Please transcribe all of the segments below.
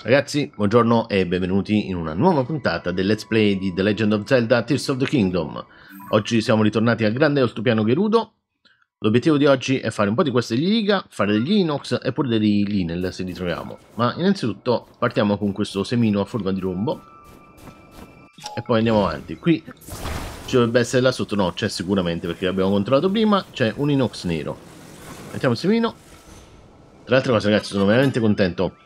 Ragazzi, buongiorno e benvenuti in una nuova puntata del Let's Play di The Legend of Zelda Tears of the Kingdom. Oggi siamo ritornati al grande oltrepiano Gerudo. L'obiettivo di oggi è fare un po' di queste Liga, fare degli Inox e pure degli Linel se li troviamo. Ma innanzitutto partiamo con questo semino a forma di rombo. E poi andiamo avanti. Qui ci dovrebbe essere là sotto, no, c'è sicuramente perché l'abbiamo controllato prima, c'è un Inox nero. Mettiamo il semino. Tra le altre cose ragazzi sono veramente contento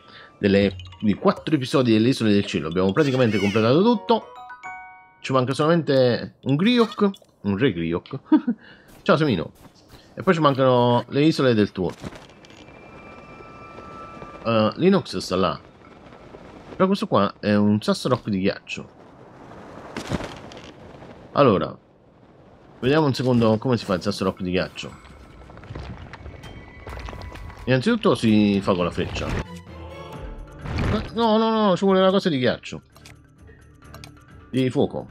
delle, di quattro episodi delle Isole del Cielo. Abbiamo praticamente completato tutto. Ci manca solamente un Griok, un Re Griok. Ciao Semino. E poi ci mancano le isole del tuo. Uh, Linux sta là. Però questo qua è un sasso rock di ghiaccio. Allora, vediamo un secondo come si fa il sasso rock di ghiaccio. Innanzitutto si fa con la freccia. No, no, no, ci vuole una cosa di ghiaccio. Di fuoco.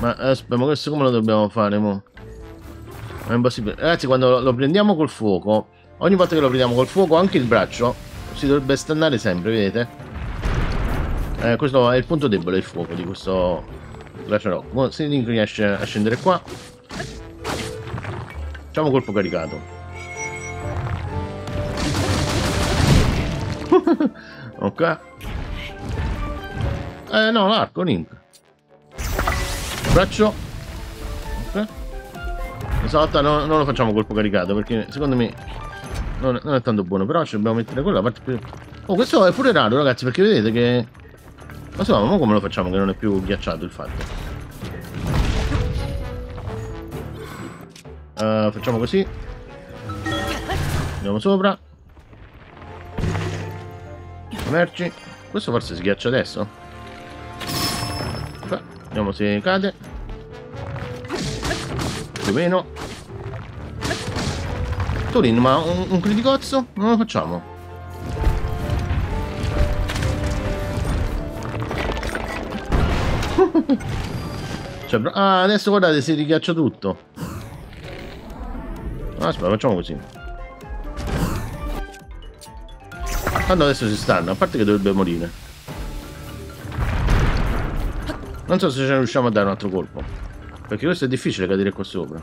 Ma aspetta, ma questo come lo dobbiamo fare, mo? È impossibile. Ragazzi, quando lo, lo prendiamo col fuoco, ogni volta che lo prendiamo col fuoco, anche il braccio, si dovrebbe stannare sempre, vedete? Eh, questo è il punto debole, il fuoco di questo braccio rock. Se Link riesce a scendere qua, facciamo colpo caricato. ok. Eh no, l'arco, Link. Braccio. Ok. Esatto, no, non lo facciamo colpo caricato perché secondo me non, non è tanto buono. Però ci dobbiamo mettere quella parte più... Oh, questo è pure raro, ragazzi, perché vedete che... Ma insomma, ma come lo facciamo che non è più ghiacciato il fatto? Uh, facciamo così. Andiamo sopra. Merci. Questo forse si ghiaccia adesso. Beh, vediamo se cade. Più o meno. Turin, ma un, un criticozzo? Non lo facciamo. cioè, ah, adesso guardate, si righiaccia tutto. Aspetta, facciamo così. Tanto adesso si stanno, a parte che dovrebbe morire. Non so se ce ne riusciamo a dare un altro colpo. Perché questo è difficile cadere qua sopra.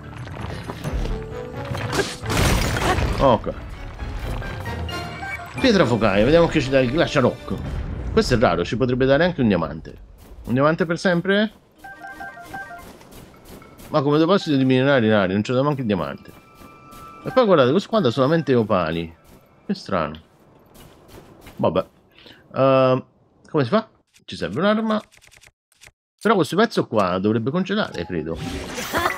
Ok. Pietra focaia, vediamo che ci dà il glacia rock. Questo è raro, ci potrebbe dare anche un diamante. Un diamante per sempre? Ma come deposito di minerali rari, non c'è neanche il diamante. E poi guardate, questo qua dà solamente opali. Che strano. Vabbè. Uh, come si fa? Ci serve un'arma. Però questo pezzo qua dovrebbe congelare, credo.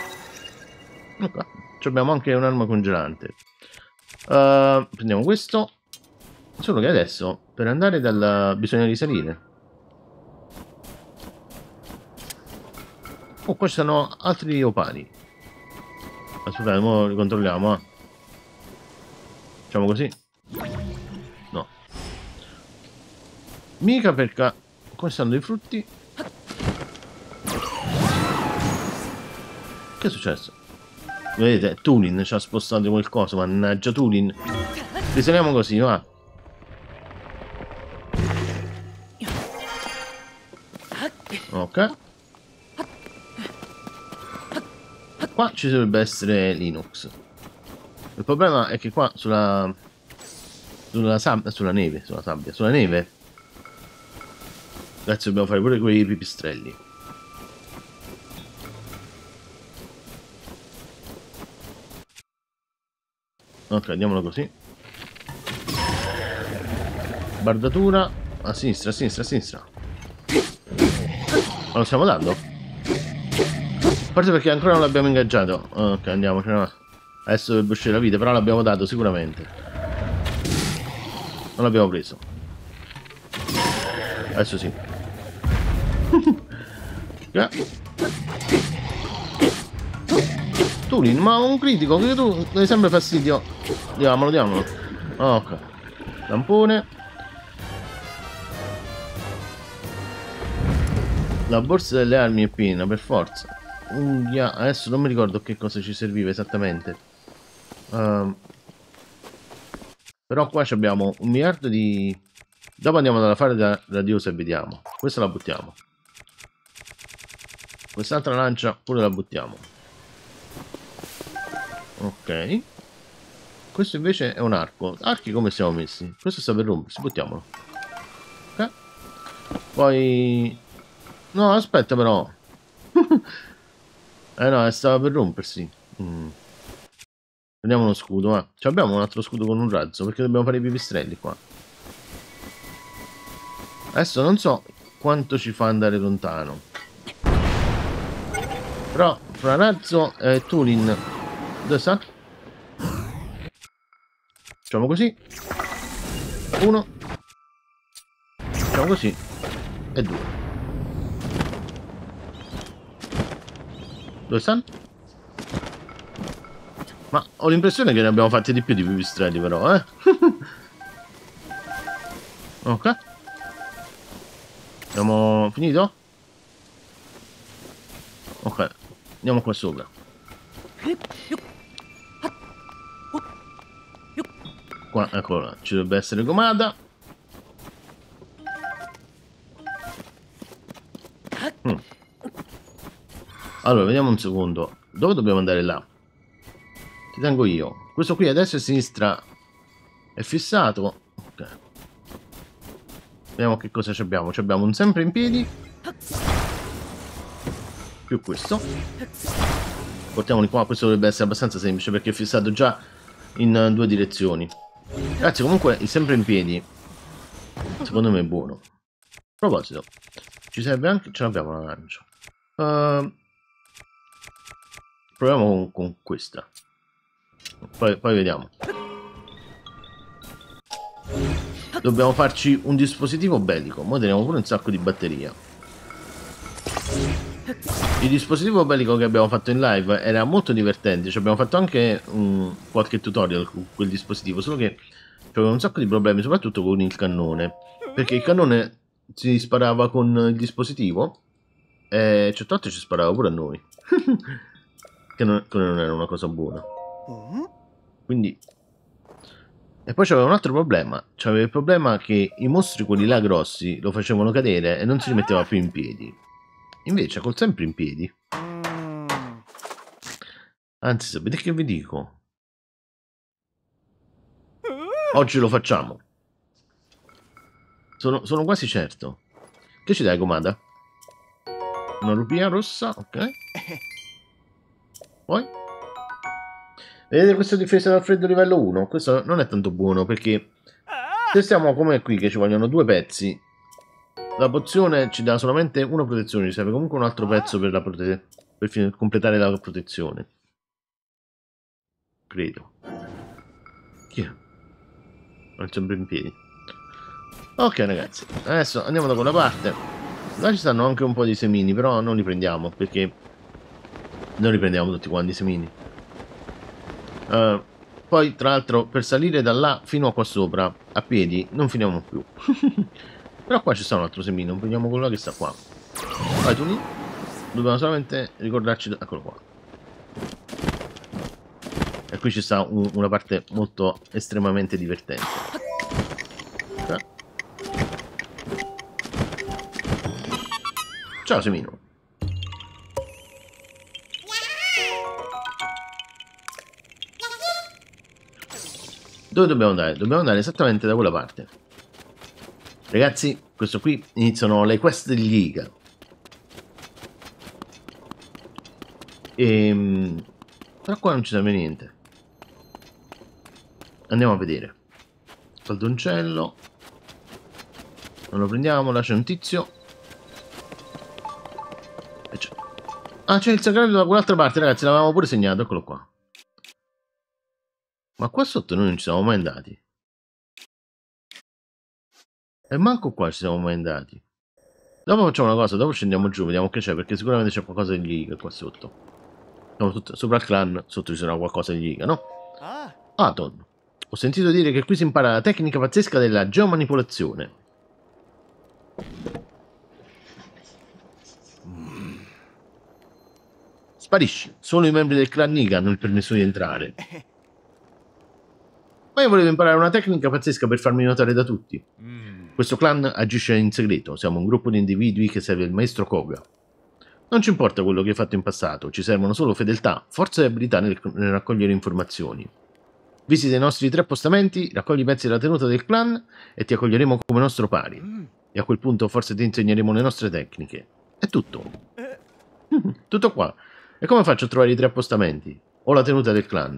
Ok. Abbiamo anche un'arma congelante. Uh, prendiamo questo. Solo che adesso, per andare dal... bisogna risalire. Oh, qua ci sono altri opali. Aspettate, ora ricontrolliamo. Eh. Facciamo così. Mica perché... Come stanno i frutti? Che è successo? Vedete, Tulin ci ha spostato qualcosa, mannaggia Tulin. Risaliamo così, va. Ok. Qua ci dovrebbe essere Linux. Il problema è che qua sulla... Sulla, sulla neve, sulla sabbia, sulla neve Adesso dobbiamo fare pure quei pipistrelli. Ok, andiamolo così. Bardatura. A sinistra, a sinistra, a sinistra. Ma lo stiamo dando? Forse perché ancora non l'abbiamo ingaggiato. Ok, andiamocene. Adesso dovrebbe uscire la vita, però l'abbiamo dato sicuramente. Non l'abbiamo preso. Adesso sì. Yeah. Tulin, ma un critico che tu dai sempre fastidio. Diamolo, diamolo. Ok. Lampone. La borsa delle armi è piena, per forza. Unghia. Adesso non mi ricordo che cosa ci serviva esattamente. Um, Però qua abbiamo un miliardo di... Dopo andiamo dalla fare da, da Diosa e vediamo. Questa la buttiamo. Quest'altra lancia pure la buttiamo. Ok. Questo invece è un arco. Archi come siamo messi? Questo sta per rompersi, buttiamolo. Ok. Poi... No, aspetta però. eh no, stava per rompersi. Mm. Prendiamo uno scudo, eh. Cioè abbiamo un altro scudo con un razzo, perché dobbiamo fare i pipistrelli qua. Adesso non so quanto ci fa andare lontano. Però fra razzo e Tulin... Dove sta? Facciamo così. Uno. Facciamo così. E due. Dove stanno? Ma ho l'impressione che ne abbiamo fatti di più di pipistrelli però, eh? ok. Abbiamo finito? Ok. Andiamo qua sopra. Qua, eccola, ci dovrebbe essere comada. Mm. Allora, vediamo un secondo. Dove dobbiamo andare là? Ti tengo io. Questo qui adesso a sinistra è fissato. Ok. Vediamo che cosa abbiamo. Ci abbiamo un sempre in piedi. Più questo. Portiamoli qua. Questo dovrebbe essere abbastanza semplice perché è fissato già in due direzioni. Ragazzi, comunque sempre in piedi. Secondo me è buono. A proposito, ci serve anche... Ce l'abbiamo la lancia. Uh, proviamo con, con questa. Poi, poi vediamo. Dobbiamo farci un dispositivo bellico. Ora teniamo pure un sacco di batteria. Il dispositivo bellico che abbiamo fatto in live era molto divertente. Ci abbiamo fatto anche um, qualche tutorial con quel dispositivo. Solo che aveva un sacco di problemi, soprattutto con il cannone. Perché il cannone si sparava con il dispositivo e certe volte ci sparava pure a noi. che, non, che non era una cosa buona. Quindi... E poi c'aveva un altro problema. C'aveva il problema che i mostri, quelli là grossi, lo facevano cadere e non si rimetteva più in piedi. Invece, col sempre in piedi... Anzi, sapete che vi dico? Oggi lo facciamo. Sono, sono quasi certo. Che ci dai, comanda? Una rupia rossa, ok. Poi? Vedete questa difesa dal freddo livello 1? Questo non è tanto buono perché se stiamo come qui che ci vogliono due pezzi, la pozione ci dà solamente una protezione, ci serve comunque un altro pezzo per, la prote per completare la protezione. Credo. Chi è? Non sempre in piedi. Ok ragazzi, adesso andiamo da quella parte. Là ci stanno anche un po' di semini, però non li prendiamo perché non li prendiamo tutti quanti i semini. Uh, poi, tra l'altro, per salire da là fino a qua sopra, a piedi, non finiamo più. Però qua ci sta un altro semino, prendiamo quello che sta qua. Vai tu lì. Dobbiamo solamente ricordarci... Eccolo qua. E qui ci sta un, una parte molto estremamente divertente. Ciao semino. Dove dobbiamo andare? Dobbiamo andare esattamente da quella parte. Ragazzi, questo qui iniziano le quest degli Iga. Ehm... Però qua non ci serve niente. Andiamo a vedere. Faldoncello. Non lo prendiamo, là c'è un tizio. Ah, c'è il sagrario da quell'altra parte, ragazzi, l'avevamo pure segnato, eccolo qua. Ma qua sotto noi non ci siamo mai andati. E manco qua ci siamo mai andati. Dopo facciamo una cosa, dopo scendiamo giù, vediamo che c'è, perché sicuramente c'è qualcosa di Liga qua sotto. Siamo tutto, sopra il clan, sotto ci sarà qualcosa di Liga, no? Ah. Aton. Ho sentito dire che qui si impara la tecnica pazzesca della geomanipolazione. Sparisci. Solo i membri del clan Niga hanno il permesso di entrare. ma io volevo imparare una tecnica pazzesca per farmi notare da tutti. Mm. Questo clan agisce in segreto, siamo un gruppo di individui che serve il maestro Koga. Non ci importa quello che hai fatto in passato, ci servono solo fedeltà, forza e abilità nel, nel raccogliere informazioni. Visita i nostri tre postamenti, raccogli i pezzi della tenuta del clan e ti accoglieremo come nostro pari. Mm. E a quel punto forse ti insegneremo le nostre tecniche. È tutto. tutto qua. E come faccio a trovare i tre appostamenti? O la tenuta del clan?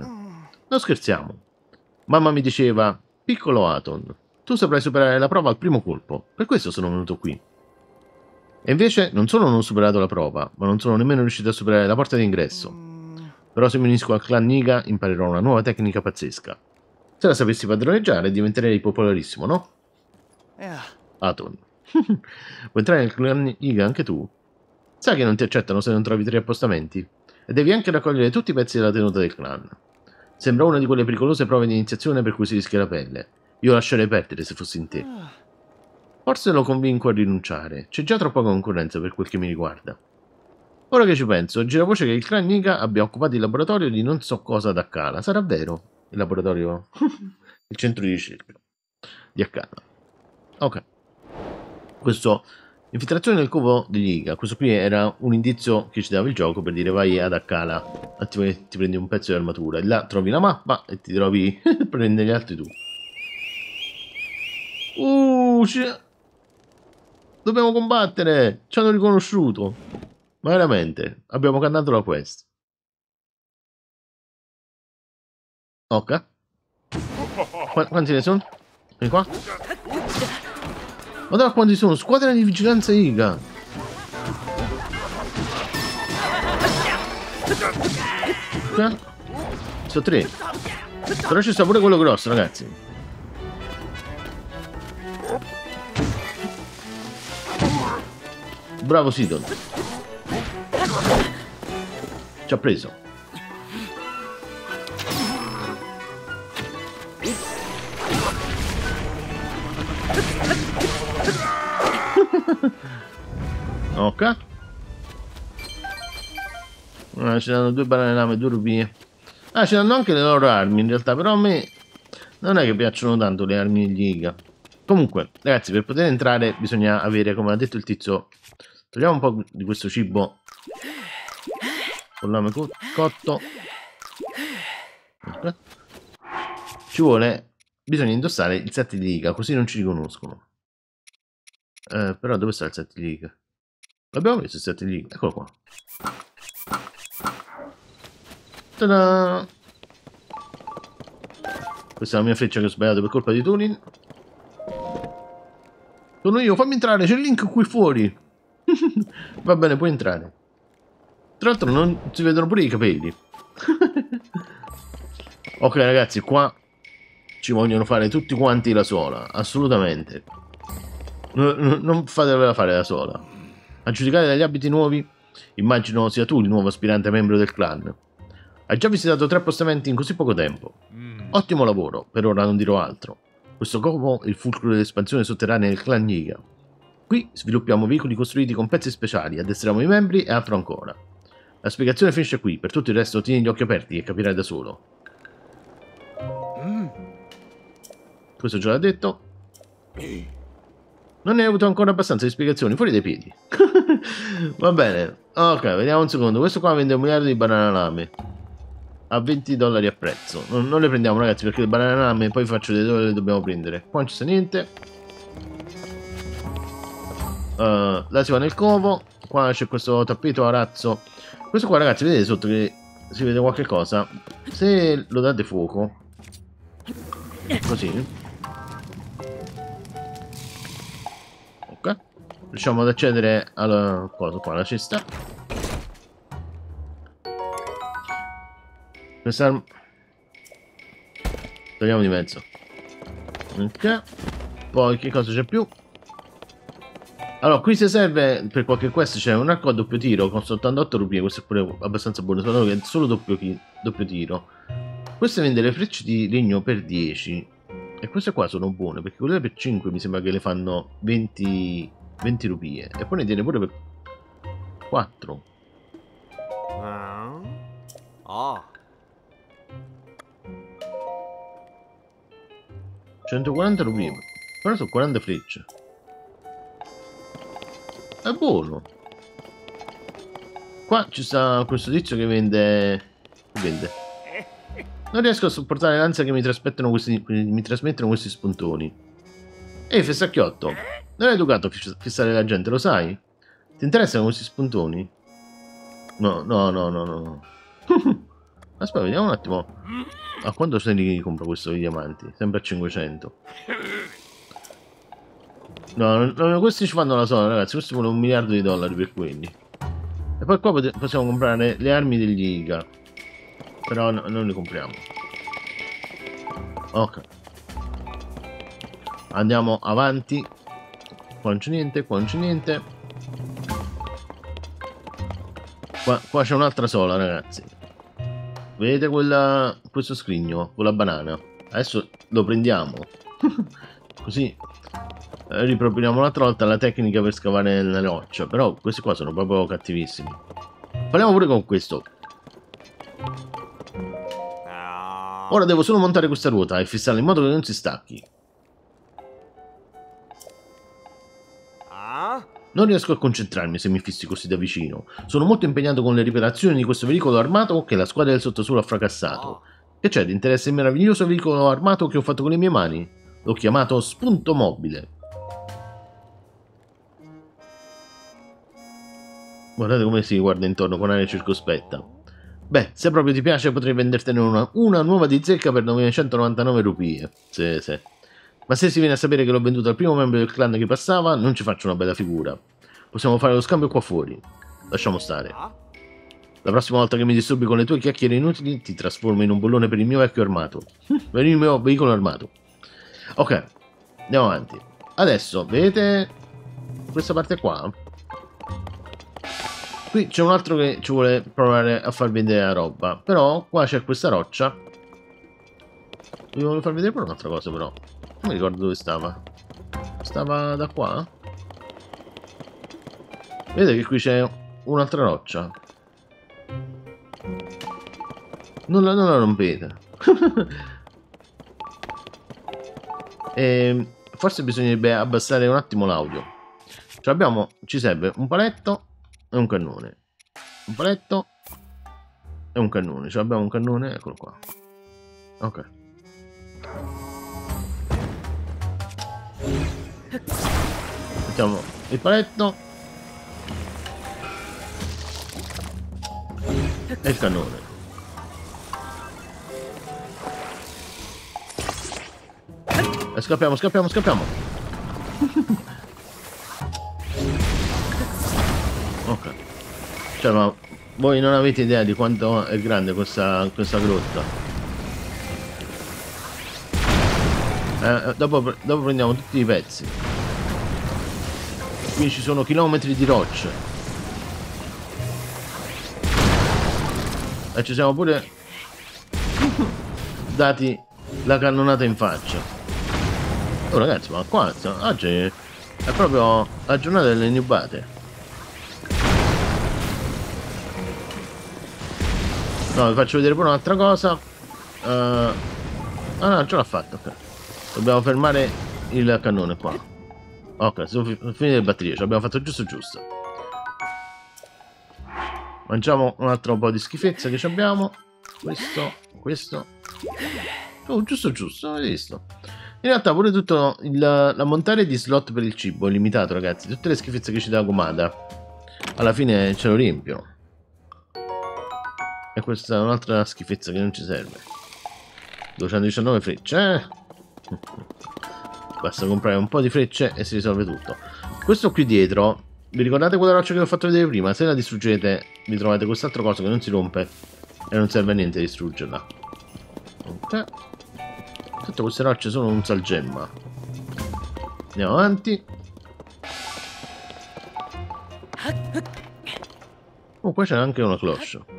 Non scherziamo. Mamma mi diceva, piccolo Aton, tu saprai superare la prova al primo colpo. Per questo sono venuto qui. E invece non solo non ho superato la prova, ma non sono nemmeno riuscito a superare la porta d'ingresso. Però se mi unisco al clan Niga imparerò una nuova tecnica pazzesca. Se la sapessi padroneggiare diventerei popolarissimo, no? Aton. Vuoi entrare nel clan Niga anche tu? Sai che non ti accettano se non trovi tre appostamenti? E devi anche raccogliere tutti i pezzi della tenuta del clan. Sembra una di quelle pericolose prove di iniziazione per cui si rischia la pelle. Io lascerei perdere se fossi in te. Forse lo convinco a rinunciare. C'è già troppa concorrenza per quel che mi riguarda. Ora che ci penso, gira voce che il clan Nika abbia occupato il laboratorio di non so cosa ad Akkala. Sarà vero? Il laboratorio... il centro di ricerca di Akkala. Ok. Questo... Infiltrazione nel covo degli Iga. Questo qui era un indizio che ci dava il gioco per dire vai ad Akkala. Ti, ti prendi un pezzo di armatura. E là trovi la mappa e ti trovi... prendi gli altri tu. Uh, Dobbiamo combattere! Ci hanno riconosciuto! Ma veramente, abbiamo cantato la quest. Ok. Qua- quanti ne sono? Vieni qua. Guarda quanti sono! Squadra di vigilanza IGA! Ok. Sono tre. Però ci sta pure quello grosso, ragazzi. Bravo Sidon. Ci ha preso. ok. Ah, ci danno due banane lame due rubie. Ah, ci danno anche le loro armi in realtà, però a me non è che piacciono tanto le armi degli Iga. Comunque, ragazzi, per poter entrare bisogna avere, come ha detto il tizio, togliamo un po' di questo cibo con lame co- cotto. Ok. Ci vuole, bisogna indossare il set di Iga, così non ci riconoscono. Eh, però dove sta il set di Iga? L'abbiamo messo il set di Iga, eccolo qua. Ta-da! Questa è la mia freccia che ho sbagliato per colpa di Tunin. Sono io, fammi entrare, c'è il link qui fuori. Va bene, puoi entrare. Tra l'altro non si vedono pure i capelli. ok ragazzi, qua ci vogliono fare tutti quanti la sola, assolutamente. No- non fatevela fare da sola. A giudicare dagli abiti nuovi, immagino sia tu il nuovo aspirante membro del clan. Hai già visitato tre appostamenti in così poco tempo. Mm. Ottimo lavoro, per ora non dirò altro. Questo covo è il fulcro dell'espansione sotterranea del clan Niga. Qui sviluppiamo veicoli costruiti con pezzi speciali, addestriamo i membri e altro ancora. La spiegazione finisce qui, per tutto il resto tieni gli occhi aperti e capirai da solo. Mm. Questo già l'ha detto. Non ne hai avuto ancora abbastanza di spiegazioni, fuori dai piedi. Va bene, ok, vediamo un secondo. Questo qua vende un miliardo di banane lame. A 20 dollari a prezzo. Non, non le prendiamo ragazzi perché le banane lame poi faccio vedere dove le dobbiamo prendere. Qua non ci sta niente. Uh, là si va nel covo. Qua c'è questo tappeto a razzo. Questo qua ragazzi vedete sotto che si vede qualche cosa. Se lo date fuoco. Così. Ok. Riusciamo ad accedere alla cosa qua, alla cesta. Questa. Togliamo di mezzo. Ok. Poi che cosa c'è più? Allora, qui se serve per qualche quest c'è un arco a doppio tiro con 88 rupie, questo è pure abbastanza buono, solo che è solo doppio, doppio tiro. Queste vende le frecce di legno per 10. E queste qua sono buone, perché quelle per 5 mi sembra che le fanno 20, 20 rupie. E poi ne tiene pure per 4. Ah. Ah. 140 rupie. Però sono 40 frecce. È buono. Qua ci sta questo tizio che vende... Vende? Non riesco a sopportare l'ansia che mi trasmettono questi, mi trasmettono questi spuntoni. Ehi, fessacchiotto, non è educato a fissare la gente, lo sai? Ti interessano questi spuntoni? No, no, no, no, no. Aspetta, vediamo un attimo. A quanto se li compro questo di diamanti? Sempre a 500. No, no, questi ci fanno la sola, ragazzi. Questi vuole un miliardo di dollari per quelli. E poi qua possiamo comprare le armi degli IGA. Però no, non li compriamo. Ok. Andiamo avanti. Qua non c'è niente, qua non c'è niente. Qua, qua c'è un'altra sola, ragazzi. Vedete quella, questo scrigno con la banana? Adesso lo prendiamo. Così riproponiamo un'altra volta la tecnica per scavare nella roccia. Però questi qua sono proprio cattivissimi. Parliamo pure con questo. Ora devo solo montare questa ruota e fissarla in modo che non si stacchi. Non riesco a concentrarmi se mi fissi così da vicino. Sono molto impegnato con le riparazioni di questo veicolo armato che la squadra del sottosuolo ha fracassato. Che c'è di interesse il meraviglioso veicolo armato che ho fatto con le mie mani? L'ho chiamato spunto mobile. Guardate come si guarda intorno con aria circospetta. Beh, se proprio ti piace potrei vendertene una, una nuova di zecca per 999 rupie. Sì, sì. Ma se si viene a sapere che l'ho venduta al primo membro del clan che passava, non ci faccio una bella figura. Possiamo fare lo scambio qua fuori. Lasciamo stare. La prossima volta che mi disturbi con le tue chiacchiere inutili, ti trasformo in un bollone per il mio vecchio armato. per il mio veicolo armato. Ok, andiamo avanti. Adesso, vedete questa parte qua? Qui c'è un altro che ci vuole provare a far vedere la roba. Però qua c'è questa roccia. Vi voglio far vedere pure un'altra cosa però. Non mi ricordo dove stava. Stava da qua? Vedete che qui c'è un'altra roccia. Non la, non la rompete. e ehm, forse bisognerebbe abbassare un attimo l'audio. Cioè abbiamo, ci serve un paletto e un cannone. Un paletto e un cannone. Cioè abbiamo un cannone, eccolo qua. Ok. Mettiamo il paletto e il cannone. E scappiamo, scappiamo, scappiamo. Cioè, ma voi non avete idea di quanto è grande questa, questa grotta. Eh, eh, dopo, dopo prendiamo tutti i pezzi. Qui ci sono chilometri di rocce. E ci siamo pure dati la cannonata in faccia. Oh ragazzi, ma qua oggi è proprio la giornata delle nubate. No, vi faccio vedere pure un'altra cosa. Uh, ah no, ce l'ha fatta, ok. Dobbiamo fermare il cannone qua. Ok, sono finite le batterie, ce l'abbiamo fatto giusto giusto. Mangiamo un altro po' di schifezza che abbiamo. Questo, questo. Oh, giusto giusto, hai visto? In realtà pure tutto il, la montare di slot per il cibo è limitato, ragazzi. Tutte le schifezze che ci dà Gomada alla fine ce lo riempiono. E questa è un'altra schifezza che non ci serve. 219 frecce, eh? Basta comprare un po' di frecce e si risolve tutto. Questo qui dietro, vi ricordate quella roccia che vi ho fatto vedere prima? Se la distruggete, vi trovate quest'altra cosa che non si rompe e non serve a niente distruggerla. Ok. Tutte queste rocce sono un salgemma. Andiamo avanti. Oh, qua c'è anche una cloche.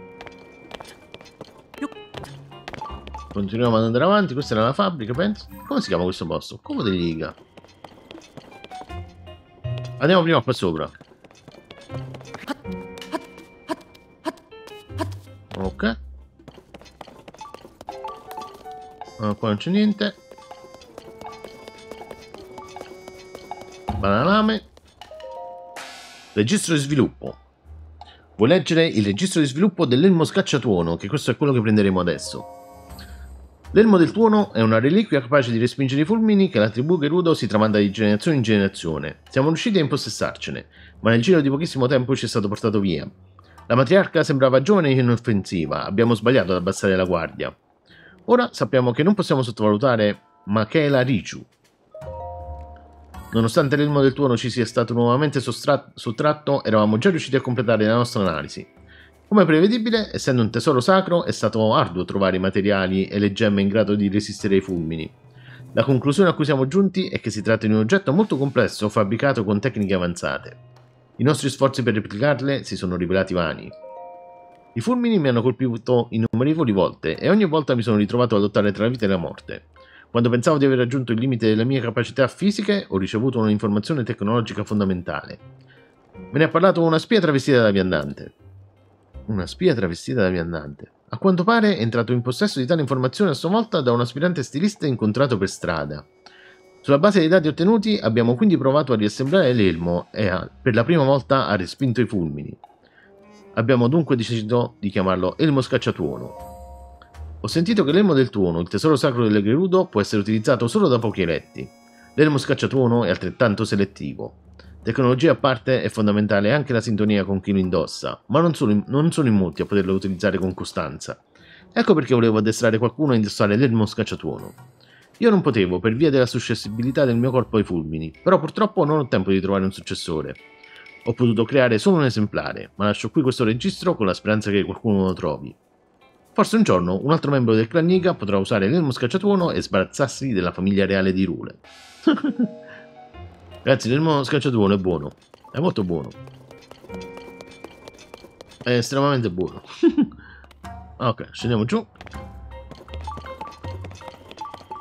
Continuiamo ad andare avanti. Questa era la fabbrica, penso. Come si chiama questo posto? Come di Liga. Andiamo prima qua sopra. Ok. Ah, qua non c'è niente. Bananame. Registro di sviluppo. Vuoi leggere il registro di sviluppo dell'elmo scacciatuono, che questo è quello che prenderemo adesso. L'elmo del tuono è una reliquia capace di respingere i fulmini che la tribù Gerudo si tramanda di generazione in generazione. Siamo riusciti a impossessarcene, ma nel giro di pochissimo tempo ci è stato portato via. La matriarca sembrava giovane e inoffensiva, abbiamo sbagliato ad abbassare la guardia. Ora sappiamo che non possiamo sottovalutare Makela Richu. Nonostante l'elmo del tuono ci sia stato nuovamente sottratto, eravamo già riusciti a completare la nostra analisi. Come prevedibile, essendo un tesoro sacro, è stato arduo trovare i materiali e le gemme in grado di resistere ai fulmini. La conclusione a cui siamo giunti è che si tratta di un oggetto molto complesso fabbricato con tecniche avanzate. I nostri sforzi per replicarle si sono rivelati vani. I fulmini mi hanno colpito innumerevoli volte e ogni volta mi sono ritrovato a lottare tra la vita e la morte. Quando pensavo di aver raggiunto il limite delle mie capacità fisiche, ho ricevuto un'informazione tecnologica fondamentale. Me ne ha parlato una spia travestita da viandante una spia travestita da viandante. A quanto pare è entrato in possesso di tale informazione a sua volta da un aspirante stilista incontrato per strada. Sulla base dei dati ottenuti abbiamo quindi provato a riassemblare l'elmo e a, per la prima volta ha respinto i fulmini. Abbiamo dunque deciso di chiamarlo Elmo Scacciatuono. Ho sentito che l'elmo del tuono, il tesoro sacro del Gerudo, può essere utilizzato solo da pochi eletti. L'elmo Scacciatuono è altrettanto selettivo. Tecnologia a parte è fondamentale anche la sintonia con chi lo indossa, ma non sono, non sono in molti a poterlo utilizzare con costanza. Ecco perché volevo addestrare qualcuno a indossare l'elmo scacciatuono. Io non potevo per via della suscettibilità del mio corpo ai fulmini, però purtroppo non ho tempo di trovare un successore. Ho potuto creare solo un esemplare, ma lascio qui questo registro con la speranza che qualcuno lo trovi. Forse un giorno un altro membro del clan Niga potrà usare l'elmo scacciatuono e sbarazzarsi della famiglia reale di Rule. Ragazzi, l'elmo scacciatore è buono. È molto buono. È estremamente buono. ok, scendiamo giù.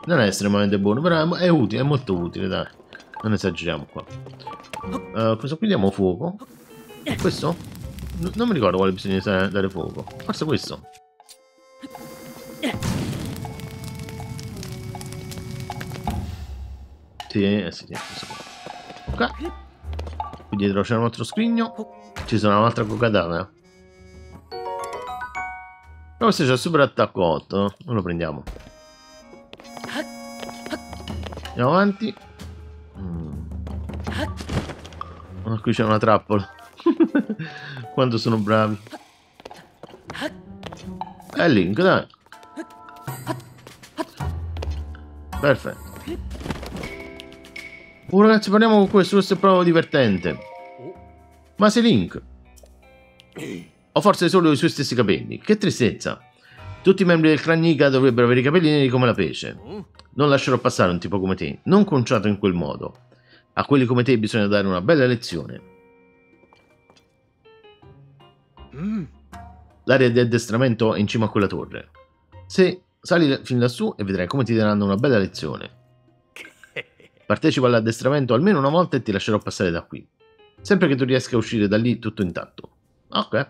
Non è estremamente buono, però è utile, è molto utile, dai. Non esageriamo qua. Uh, questo qui diamo fuoco. Questo? N non mi ricordo quale bisogna dare fuoco. Forse questo. Sì, eh sì, sì, questo Ok. Qui dietro c'è un altro scrigno. Ci sono un'altra cocatana. Però questo c'è super attacco 8. Non lo prendiamo. Andiamo avanti. Mm. Oh, qui c'è una trappola. Quanto sono bravi. È Link, dai. Perfetto. Oh ragazzi parliamo con questo, questo è proprio divertente. Ma sei Link? O forse solo i suoi stessi capelli? Che tristezza. Tutti i membri del clan Nika dovrebbero avere i capelli neri come la pesce. Non lascerò passare un tipo come te, non conciato in quel modo. A quelli come te bisogna dare una bella lezione. L'area di addestramento è in cima a quella torre. Se sali fin lassù e vedrai come ti daranno una bella lezione. Partecipa all'addestramento almeno una volta e ti lascerò passare da qui. Sempre che tu riesca a uscire da lì tutto intatto. Ok.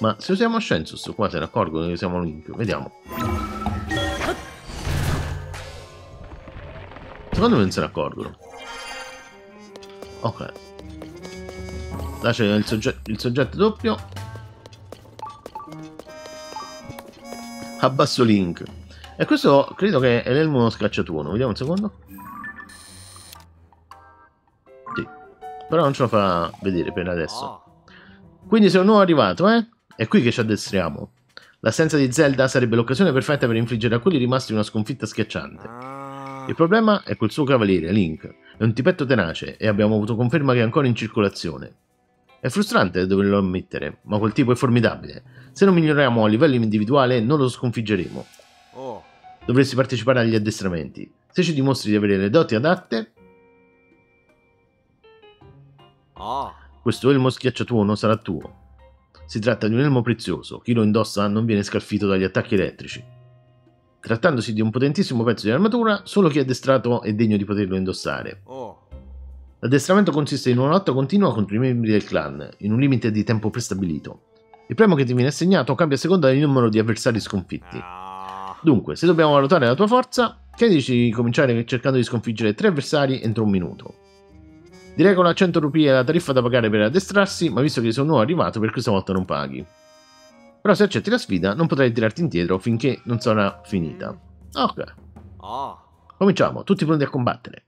Ma se usiamo Ascensus qua se ne accorgono che usiamo Link. Vediamo. Secondo me non se ne accorgono. Ok. Là c'è il, sogge il soggetto doppio. Abbasso Link. E questo credo che è l'elmo scacciatuono. Vediamo un secondo. Sì. Però non ce lo fa vedere per adesso. Quindi sei un nuovo arrivato, eh? È qui che ci addestriamo. L'assenza di Zelda sarebbe l'occasione perfetta per infliggere a quelli rimasti una sconfitta schiacciante. Il problema è quel suo cavaliere, Link. È un tipetto tenace e abbiamo avuto conferma che è ancora in circolazione. È frustrante doverlo ammettere, ma quel tipo è formidabile. Se non miglioriamo a livello individuale non lo sconfiggeremo. Dovresti partecipare agli addestramenti. Se ci dimostri di avere le doti adatte... Oh. Questo elmo schiacciatuono sarà tuo. Si tratta di un elmo prezioso, chi lo indossa non viene scalfito dagli attacchi elettrici. Trattandosi di un potentissimo pezzo di armatura, solo chi è addestrato è degno di poterlo indossare. Oh. L'addestramento consiste in una lotta continua contro i membri del clan, in un limite di tempo prestabilito. Il premio che ti viene assegnato cambia a seconda del numero di avversari sconfitti. Dunque, se dobbiamo valutare la tua forza, Che dici di cominciare cercando di sconfiggere tre avversari entro un minuto? Di regola 100 rupie è la tariffa da pagare per addestrarsi, ma visto che sono nuovo arrivato per questa volta non paghi. Però se accetti la sfida non potrai tirarti indietro finché non sarà finita. Ok, cominciamo, tutti pronti a combattere.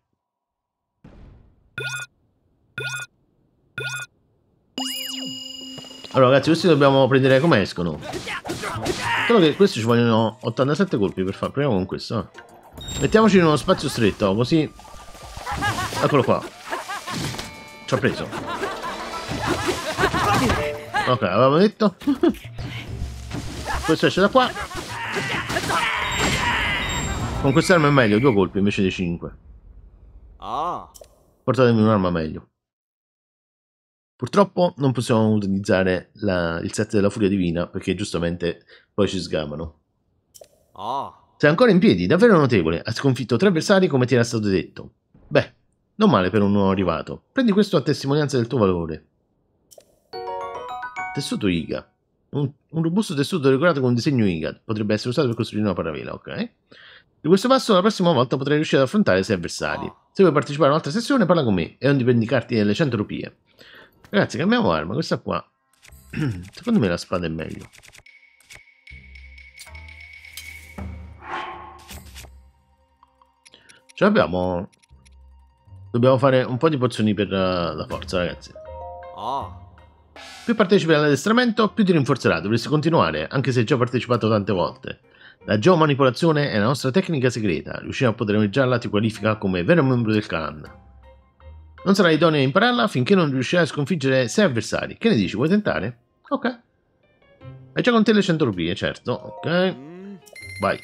Allora ragazzi, questi dobbiamo prendere come escono. Solo che questi ci vogliono 87 colpi per fare. Proviamo con questo. eh. Mettiamoci in uno spazio stretto, così. Eccolo qua. Ci ha preso. Ok, avevamo detto. questo esce da qua. Con quest'arma è meglio, due colpi invece di 5. Ah. Portatemi un'arma meglio. Purtroppo non possiamo utilizzare la- il set della furia divina perché giustamente poi ci sgamano. Ah. Sei ancora in piedi, davvero notevole. Hai sconfitto tre avversari come ti era stato detto. Beh, non male per un nuovo arrivato. Prendi questo a testimonianza del tuo valore. Tessuto IGA. Un, un robusto tessuto decorato con un disegno IGA. Potrebbe essere usato per costruire una paravela, ok? Di questo passo la prossima volta potrai riuscire ad affrontare sei avversari. Se vuoi partecipare a un'altra sessione parla con me e non dimenticarti delle 100 rupie. Ragazzi, cambiamo arma. Questa qua. Secondo me la spada è meglio. Ce l'abbiamo. Dobbiamo fare un po' di pozioni per eh, la forza, ragazzi. Ah. Più partecipi all'addestramento, più ti rinforzerà. Dovresti continuare, anche se hai già partecipato tante volte. La geomanipolazione è la nostra tecnica segreta. Riuscire a potereggiarla ti qualifica come vero membro del clan. Non sarai idoneo a impararla finché non riuscirai a sconfiggere sei avversari. Che ne dici? Vuoi tentare? Ok. Hai già con te le 100 rupie, certo. Ok. Vai.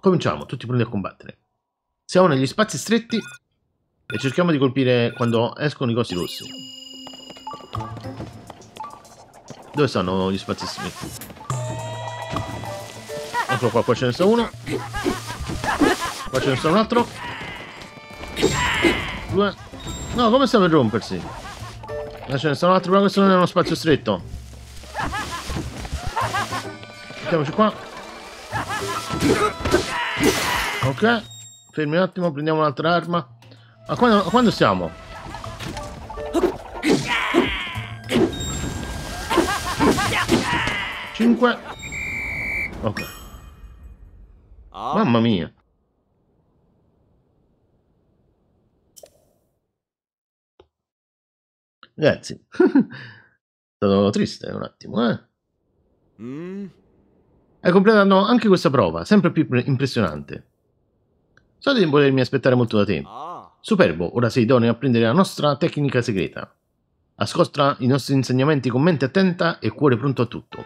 Cominciamo, tutti pronti a combattere. Siamo negli spazi stretti e cerchiamo di colpire quando escono i cosi rossi. Dove stanno gli spazi stretti? Eccolo qua, qua ce ne sta uno. Qua ce ne sta un altro. Due. No, come sta per rompersi? Là ce ne un altro, però questo non è uno spazio stretto. Mettiamoci qua. Ok, fermi un attimo, prendiamo un'altra arma. A quando, quando siamo? Cinque. Ok, mamma mia. Ragazzi, è stato triste un attimo, eh. Mm. Hai completato anche questa prova, sempre più impre- impressionante. So di volermi aspettare molto da te. Ah. Superbo, ora sei idoneo a prendere la nostra tecnica segreta. Ascolta i nostri insegnamenti con mente attenta e cuore pronto a tutto.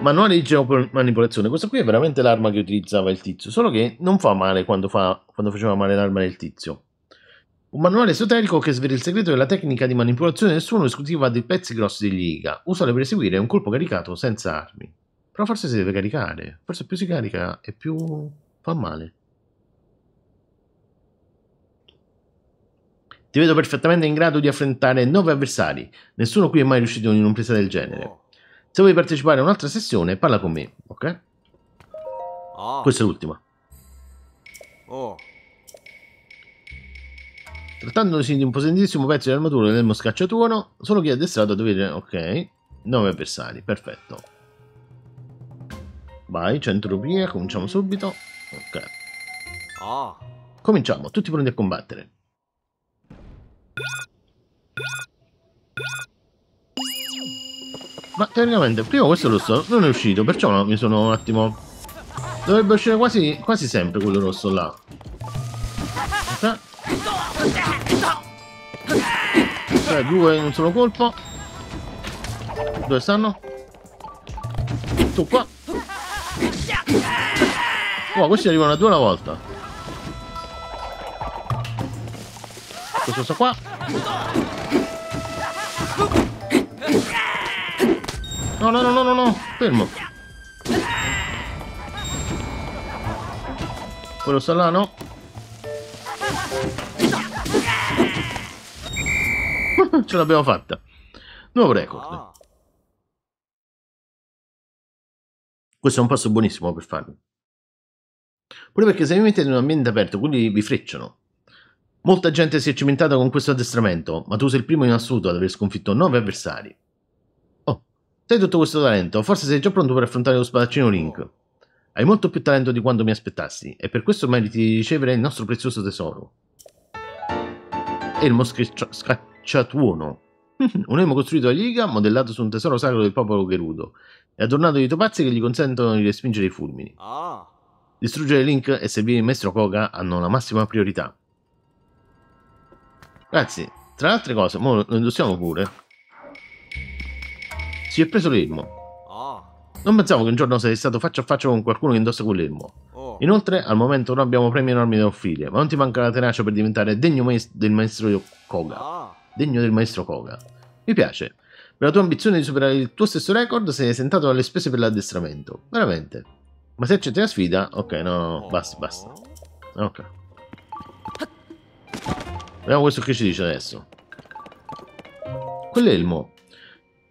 Manuale di geomanipolazione. Questa qui è veramente l'arma che utilizzava il tizio, solo che non fa male quando, fa, quando faceva male l'arma del tizio. Un manuale esoterico che svela il segreto della tecnica di manipolazione del suono esclusiva dei pezzi grossi degli IGA. Usale per eseguire un colpo caricato senza armi. Però forse si deve caricare. Forse più si carica e più fa male. Ti vedo perfettamente in grado di affrontare nove avversari. Nessuno qui è mai riuscito in un'impresa del genere. Oh. Se vuoi partecipare a un'altra sessione, parla con me, ok? Ah. Questa è l'ultima. Oh. Trattandosi di un potentissimo pezzo di armatura del moscacciatuono, solo chi è addestrato a dovere... Ok. 9 avversari, perfetto. Vai, 100 rupie, cominciamo subito. Ok. Ah. Cominciamo, tutti pronti a combattere. Ma tecnicamente, prima questo rosso non è uscito, perciò mi sono un attimo... Dovrebbe uscire quasi, quasi sempre quello rosso là. Ok, due in un solo colpo. Dove stanno? Tu qua. Oh, questi arrivano a due alla volta. Questo sta qua. No, no, no, no, no, no. Fermo. Quello sta là, no? Ce l'abbiamo fatta. Nuovo record. Ah. Questo è un passo buonissimo per farlo. Pure perché se vi mettete in un ambiente aperto, quelli vi frecciano. Molta gente si è cimentata con questo addestramento, ma tu sei il primo in assoluto ad aver sconfitto nove avversari. Oh, sei tutto questo talento, forse sei già pronto per affrontare lo spadaccino Link. Hai molto più talento di quanto mi aspettassi, e per questo meriti di ricevere il nostro prezioso tesoro. Elmo scaccia- Scacciatuono. un elmo costruito da Liga, modellato su un tesoro sacro del popolo Gerudo, e adornato di topazzi che gli consentono di respingere i fulmini. Ah. Distruggere Link e servire il maestro Koga hanno la massima priorità. Ragazzi, tra le altre cose, mo lo indossiamo pure. Si è preso l'elmo. Ah. Non pensavo che un giorno sarei stato faccia a faccia con qualcuno che indossa quell'elmo. Oh. Inoltre, al momento non abbiamo premi enormi da offrire, ma non ti manca la tenacia per diventare degno maes- del maestro Koga. Degno del maestro Koga. Mi piace. Per la tua ambizione di superare il tuo stesso record sei esentato dalle spese per l'addestramento. Veramente. Ma se accetti la sfida... Ok, no, no, basta, basta. Ok. Vediamo questo che ci dice adesso. Quell'elmo.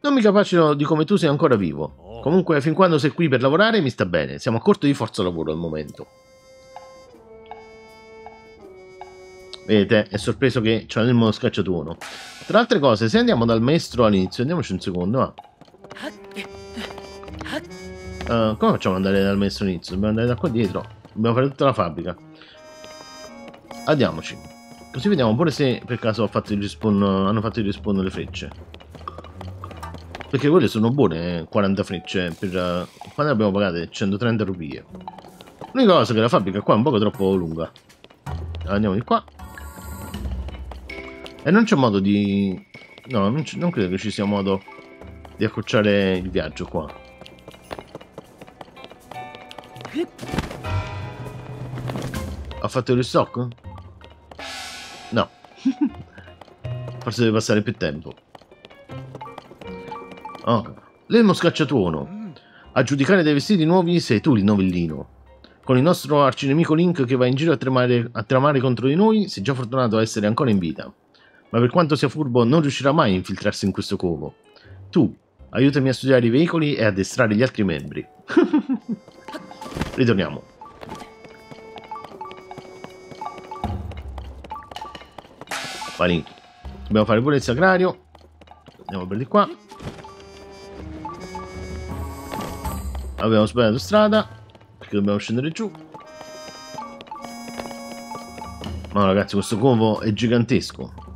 Non mi capacito di come tu sei ancora vivo. Comunque, fin quando sei qui per lavorare, mi sta bene. Siamo a corto di forza lavoro al momento. Vedete, è sorpreso che c'è l'elmo scacciatuono. Tra altre cose, se andiamo dal maestro all'inizio, andiamoci un secondo, va. Uh, come facciamo ad andare dal maestro all'inizio? Dobbiamo andare da qua dietro. Dobbiamo fare tutta la fabbrica. Andiamoci. Così vediamo pure se per caso fatto respawn, hanno fatto il respawn le frecce. Perché quelle sono buone, eh, 40 frecce. Per, uh, quando abbiamo pagate? 130 rupie. L'unica cosa che la fabbrica qua è un poco troppo lunga. Andiamo di qua. E non c'è modo di... No, non, non, credo che ci sia modo di accorciare il viaggio qua. Ha fatto il restock? No. Forse deve passare più tempo. Ok. L'elmo scacciatuono. A giudicare dei vestiti nuovi sei tu il novellino. Con il nostro arcinemico Link che va in giro a tremare, a tramare contro di noi, sei già fortunato a essere ancora in vita. Ma per quanto sia furbo, non riuscirà mai a infiltrarsi in questo covo. Tu, aiutami a studiare i veicoli e addestrare gli altri membri. Ritorniamo. Vai. Dobbiamo fare pure il sacrario. Andiamo per di qua. Abbiamo sbagliato strada. Perché dobbiamo scendere giù. Ma ragazzi, questo covo è gigantesco.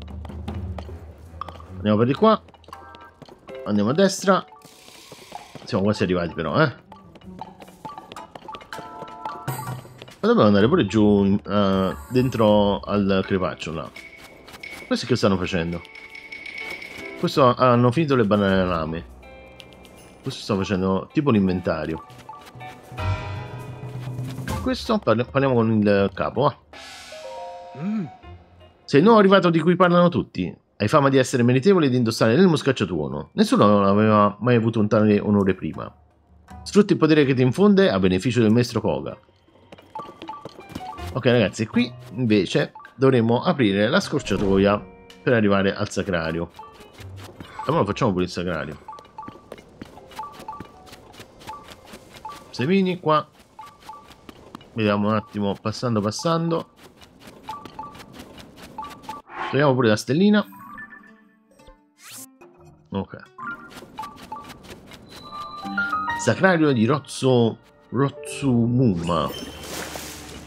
Andiamo per di qua. Andiamo a destra. Siamo quasi arrivati però, eh. Ma dobbiamo andare pure giù uh, dentro al crepaccio là. Questi che stanno facendo? Questo hanno finito le banane lame. Questo sta facendo tipo l'inventario. Questo parli parliamo con il capo. Ah. Mm. Sei il nuovo arrivato di cui parlano tutti. Hai fama di essere meritevole di indossare l'elmo scacciatuono. Nessuno aveva mai avuto un tale onore prima. Sfrutti il potere che ti infonde a beneficio del maestro Koga. Ok ragazzi, qui invece dovremmo aprire la scorciatoia per arrivare al sacrario. Allora facciamo pure il sacrario. Semini qua. Vediamo un attimo, passando passando. Togliamo pure la stellina. Ok. Sacrario di Rozzo Rozzumuma.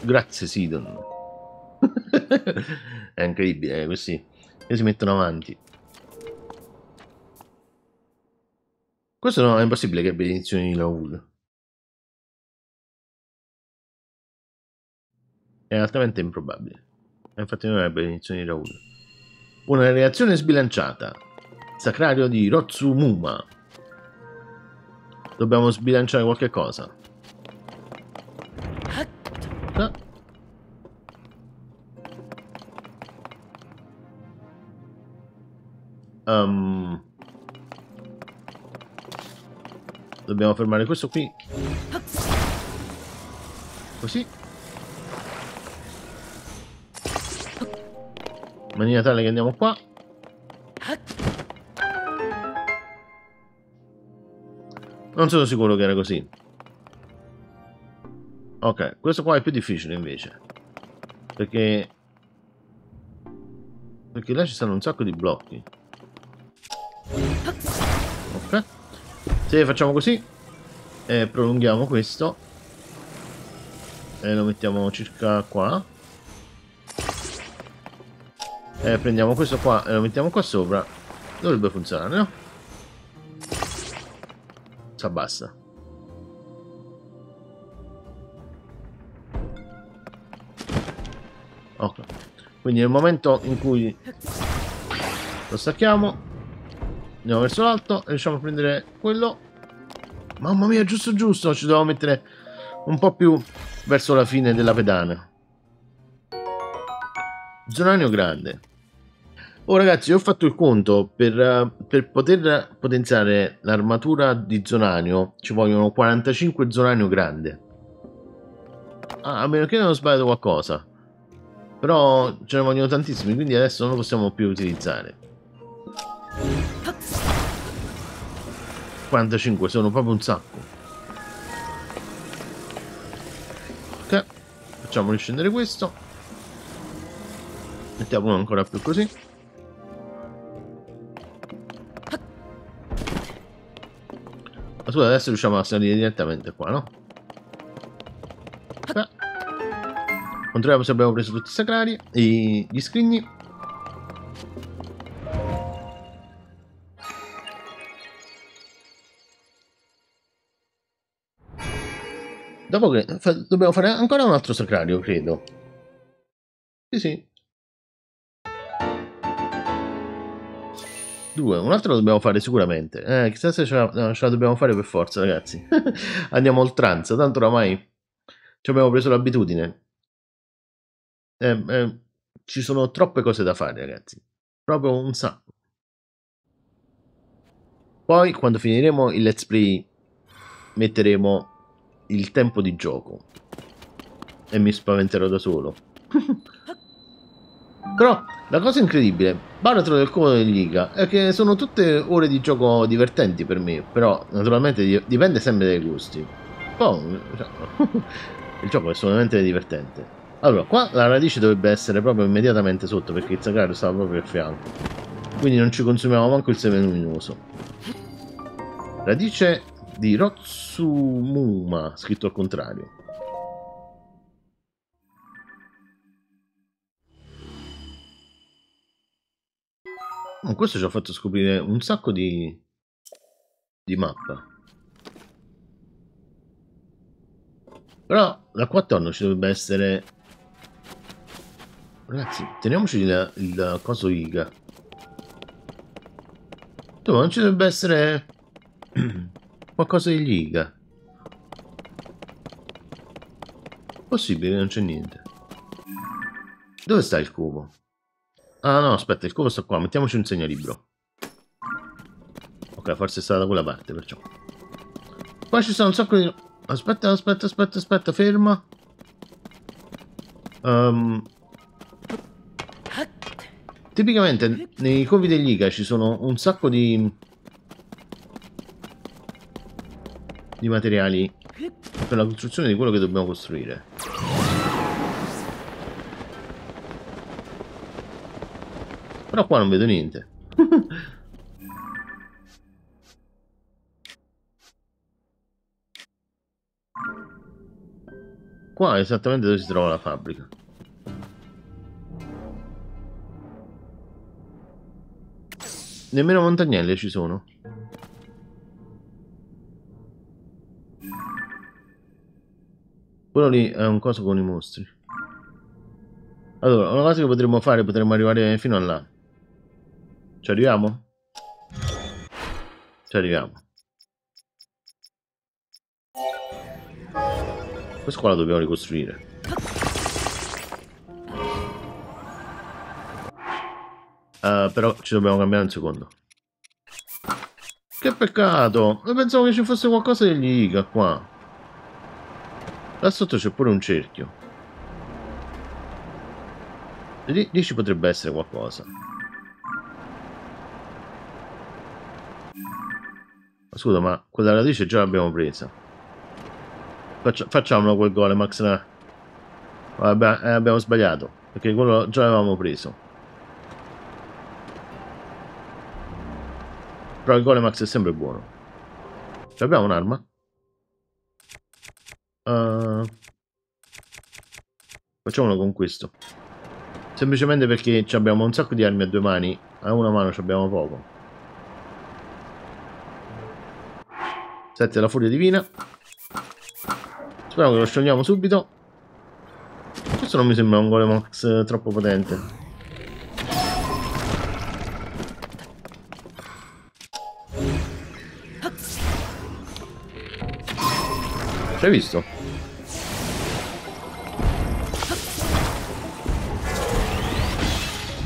Grazie Sidon. È incredibile, eh, questi e si mettono avanti. Questo no, è impossibile che abbia edizioni di Raoul. È altamente improbabile. Infatti non avrebbe edizioni di Raoul. Una reazione sbilanciata. Sacrario di Rotsumuma. Dobbiamo sbilanciare qualche cosa. Um, dobbiamo fermare questo qui. Così. In maniera tale che andiamo qua. Non sono sicuro che era così. Ok, questo qua è più difficile invece. Perché... Perché là ci stanno un sacco di blocchi. Ok. Se facciamo così e prolunghiamo questo e lo mettiamo circa qua e prendiamo questo qua e lo mettiamo qua sopra dovrebbe funzionare, no? Si abbassa. Ok. Quindi nel momento in cui lo stacchiamo, andiamo verso l'alto e riusciamo a prendere quello. Mamma mia, giusto giusto, ci dobbiamo mettere un po' più verso la fine della pedana. Zonanio grande. Oh ragazzi, ho fatto il conto, per, per poter potenziare l'armatura di Zonanio ci vogliono 45 Zonanio grande. Ah, a meno che non ho sbagliato qualcosa. Però ce ne vogliono tantissimi, quindi adesso non lo possiamo più utilizzare. 45, sono proprio un sacco. Ok, facciamo riscendere questo. Mettiamolo ancora più così. Scusa, adesso riusciamo a salire direttamente qua, no? Beh. Controlliamo se abbiamo preso tutti i sacrari, e gli scrigni. Dopo che dobbiamo fare ancora un altro sacrario, credo. Sì, sì. Due, un altro lo dobbiamo fare sicuramente. Eh, chissà se ce la, no, ce la dobbiamo fare per forza, ragazzi. Andiamo oltranza, tanto oramai ci abbiamo preso l'abitudine. Eh, eh, ci sono troppe cose da fare, ragazzi. Proprio un sacco. Poi, quando finiremo il let's play, metteremo il tempo di gioco. E mi spaventerò da solo. Però la cosa incredibile, baratro del comodo di Liga, è che sono tutte ore di gioco divertenti per me, però naturalmente dipende sempre dai gusti. Poi, il gioco è assolutamente divertente. Allora, qua la radice dovrebbe essere proprio immediatamente sotto, perché il sacrario stava proprio a fianco. Quindi non ci consumiamo manco il seme luminoso. Radice di Rotsumuma, scritto al contrario. Oh, questo ci ha fatto scoprire un sacco di, di mappa. Però da qua attorno ci dovrebbe essere... Ragazzi, teniamoci il, il coso Iga. Dove non ci dovrebbe essere qualcosa di Iga. Possibile non c'è niente. Dove sta il cubo? Ah no, aspetta, il cubo sta qua, mettiamoci un segnalibro. Ok, forse sta da quella parte, perciò. Qua ci sono un sacco di... Aspetta, aspetta, aspetta, aspetta, ferma. Um, tipicamente nei covi degli ICA ci sono un sacco di... di materiali per la costruzione di quello che dobbiamo costruire. Però qua non vedo niente. qua è esattamente dove si trova la fabbrica. Nemmeno montagnelle ci sono. Quello lì è un coso con i mostri. Allora, una cosa che potremmo fare, potremmo arrivare fino a là. Ci arriviamo? Ci arriviamo. Questo qua lo dobbiamo ricostruire. Uh, però ci dobbiamo cambiare un secondo. Che peccato! Pensavo che ci fosse qualcosa di liga qua. Là sotto c'è pure un cerchio. Lì, lì ci potrebbe essere qualcosa. Scusa, ma quella radice già l'abbiamo presa. Faccia, facciamolo quel gole, Max. Vabbè, eh, abbiamo sbagliato. Perché quello già l'avevamo preso. Però il gole Max è sempre buono. Ci abbiamo un'arma? Uh, facciamolo con questo. Semplicemente perché abbiamo un sacco di armi a due mani. A una mano ci abbiamo poco. 7 la furia divina. Speriamo che lo sciogliamo subito. Questo non mi sembra un Golemax troppo potente. Ci hai visto?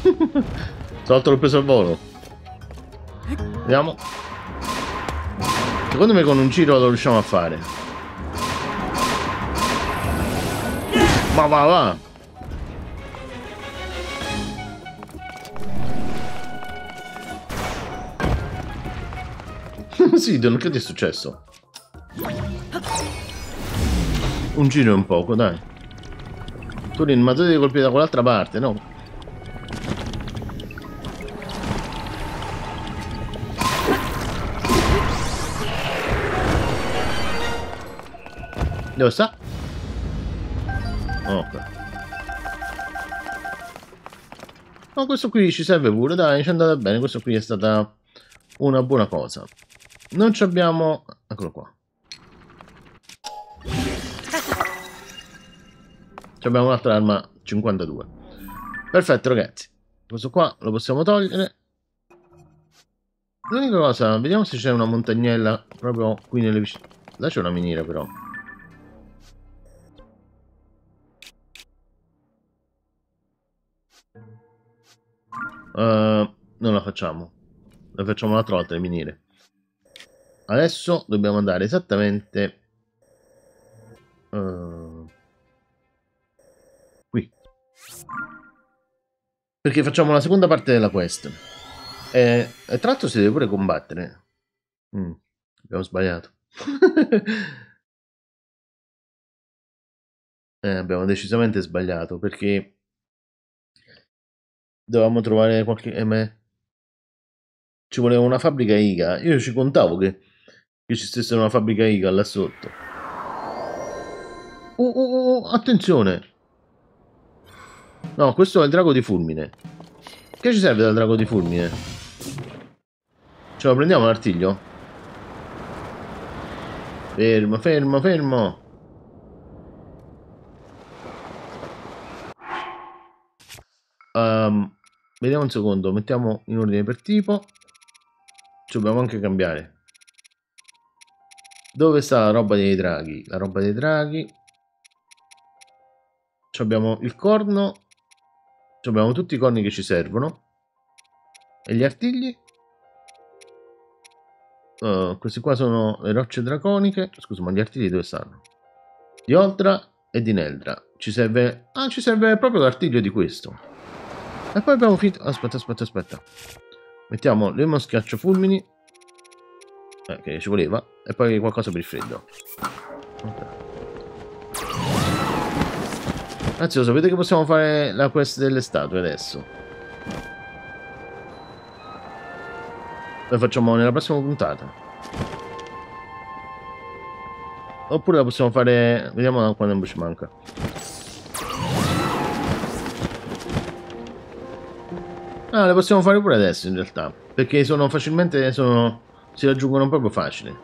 Stavolta l'ho preso al volo. Vediamo. Secondo me con un giro lo riusciamo a fare. Ma va va! sì, Don, che ti è successo? Un giro e un poco, dai. Turin, ma tu devi colpire da quell'altra parte, no? Dove sta? Ok. Ma questo qui ci serve pure, dai, ci è andata bene. Questo qui è stata una buona cosa. Non ci abbiamo... Eccolo qua. Ci abbiamo un'altra arma 52. Perfetto, ragazzi. Questo qua lo possiamo togliere. L'unica cosa, vediamo se c'è una montagnella proprio qui nelle vicine. Là c'è una miniera però. Uh, non la facciamo. La facciamo un'altra volta le miniere. Adesso dobbiamo andare esattamente uh, qui. Perché facciamo la seconda parte della quest. E, e tra l'altro si deve pure combattere. Mm, abbiamo sbagliato. eh, abbiamo decisamente sbagliato perché dovevamo trovare qualche... Eh, ci voleva una fabbrica IGA. Io ci contavo che, che ci stesse una fabbrica IGA là sotto. Oh, oh, oh, attenzione! No, questo è il drago di fulmine. Che ci serve dal drago di fulmine? Ce lo prendiamo l'artiglio? Fermo, fermo, fermo! Um, Vediamo un secondo, mettiamo in ordine per tipo. Ci dobbiamo anche cambiare. Dove sta la roba dei draghi? La roba dei draghi. Ci abbiamo il corno. Ci abbiamo tutti i corni che ci servono. E gli artigli? Uh, questi qua sono le rocce draconiche. Scusa, ma gli artigli dove stanno? Di Oltra e di Neldra. Ci serve... Ah, ci serve proprio l'artiglio di questo. E poi abbiamo finito... Aspetta, aspetta, aspetta. Mettiamo le schiaccio fulmini. Eh, che ci voleva. E poi qualcosa per il freddo. Ok. Anzi, lo sapete che possiamo fare la quest delle statue adesso? La facciamo nella prossima puntata. Oppure la possiamo fare... Vediamo quando ci manca. Ah, le possiamo fare pure adesso in realtà. Perché sono facilmente. Sono, si raggiungono proprio facili.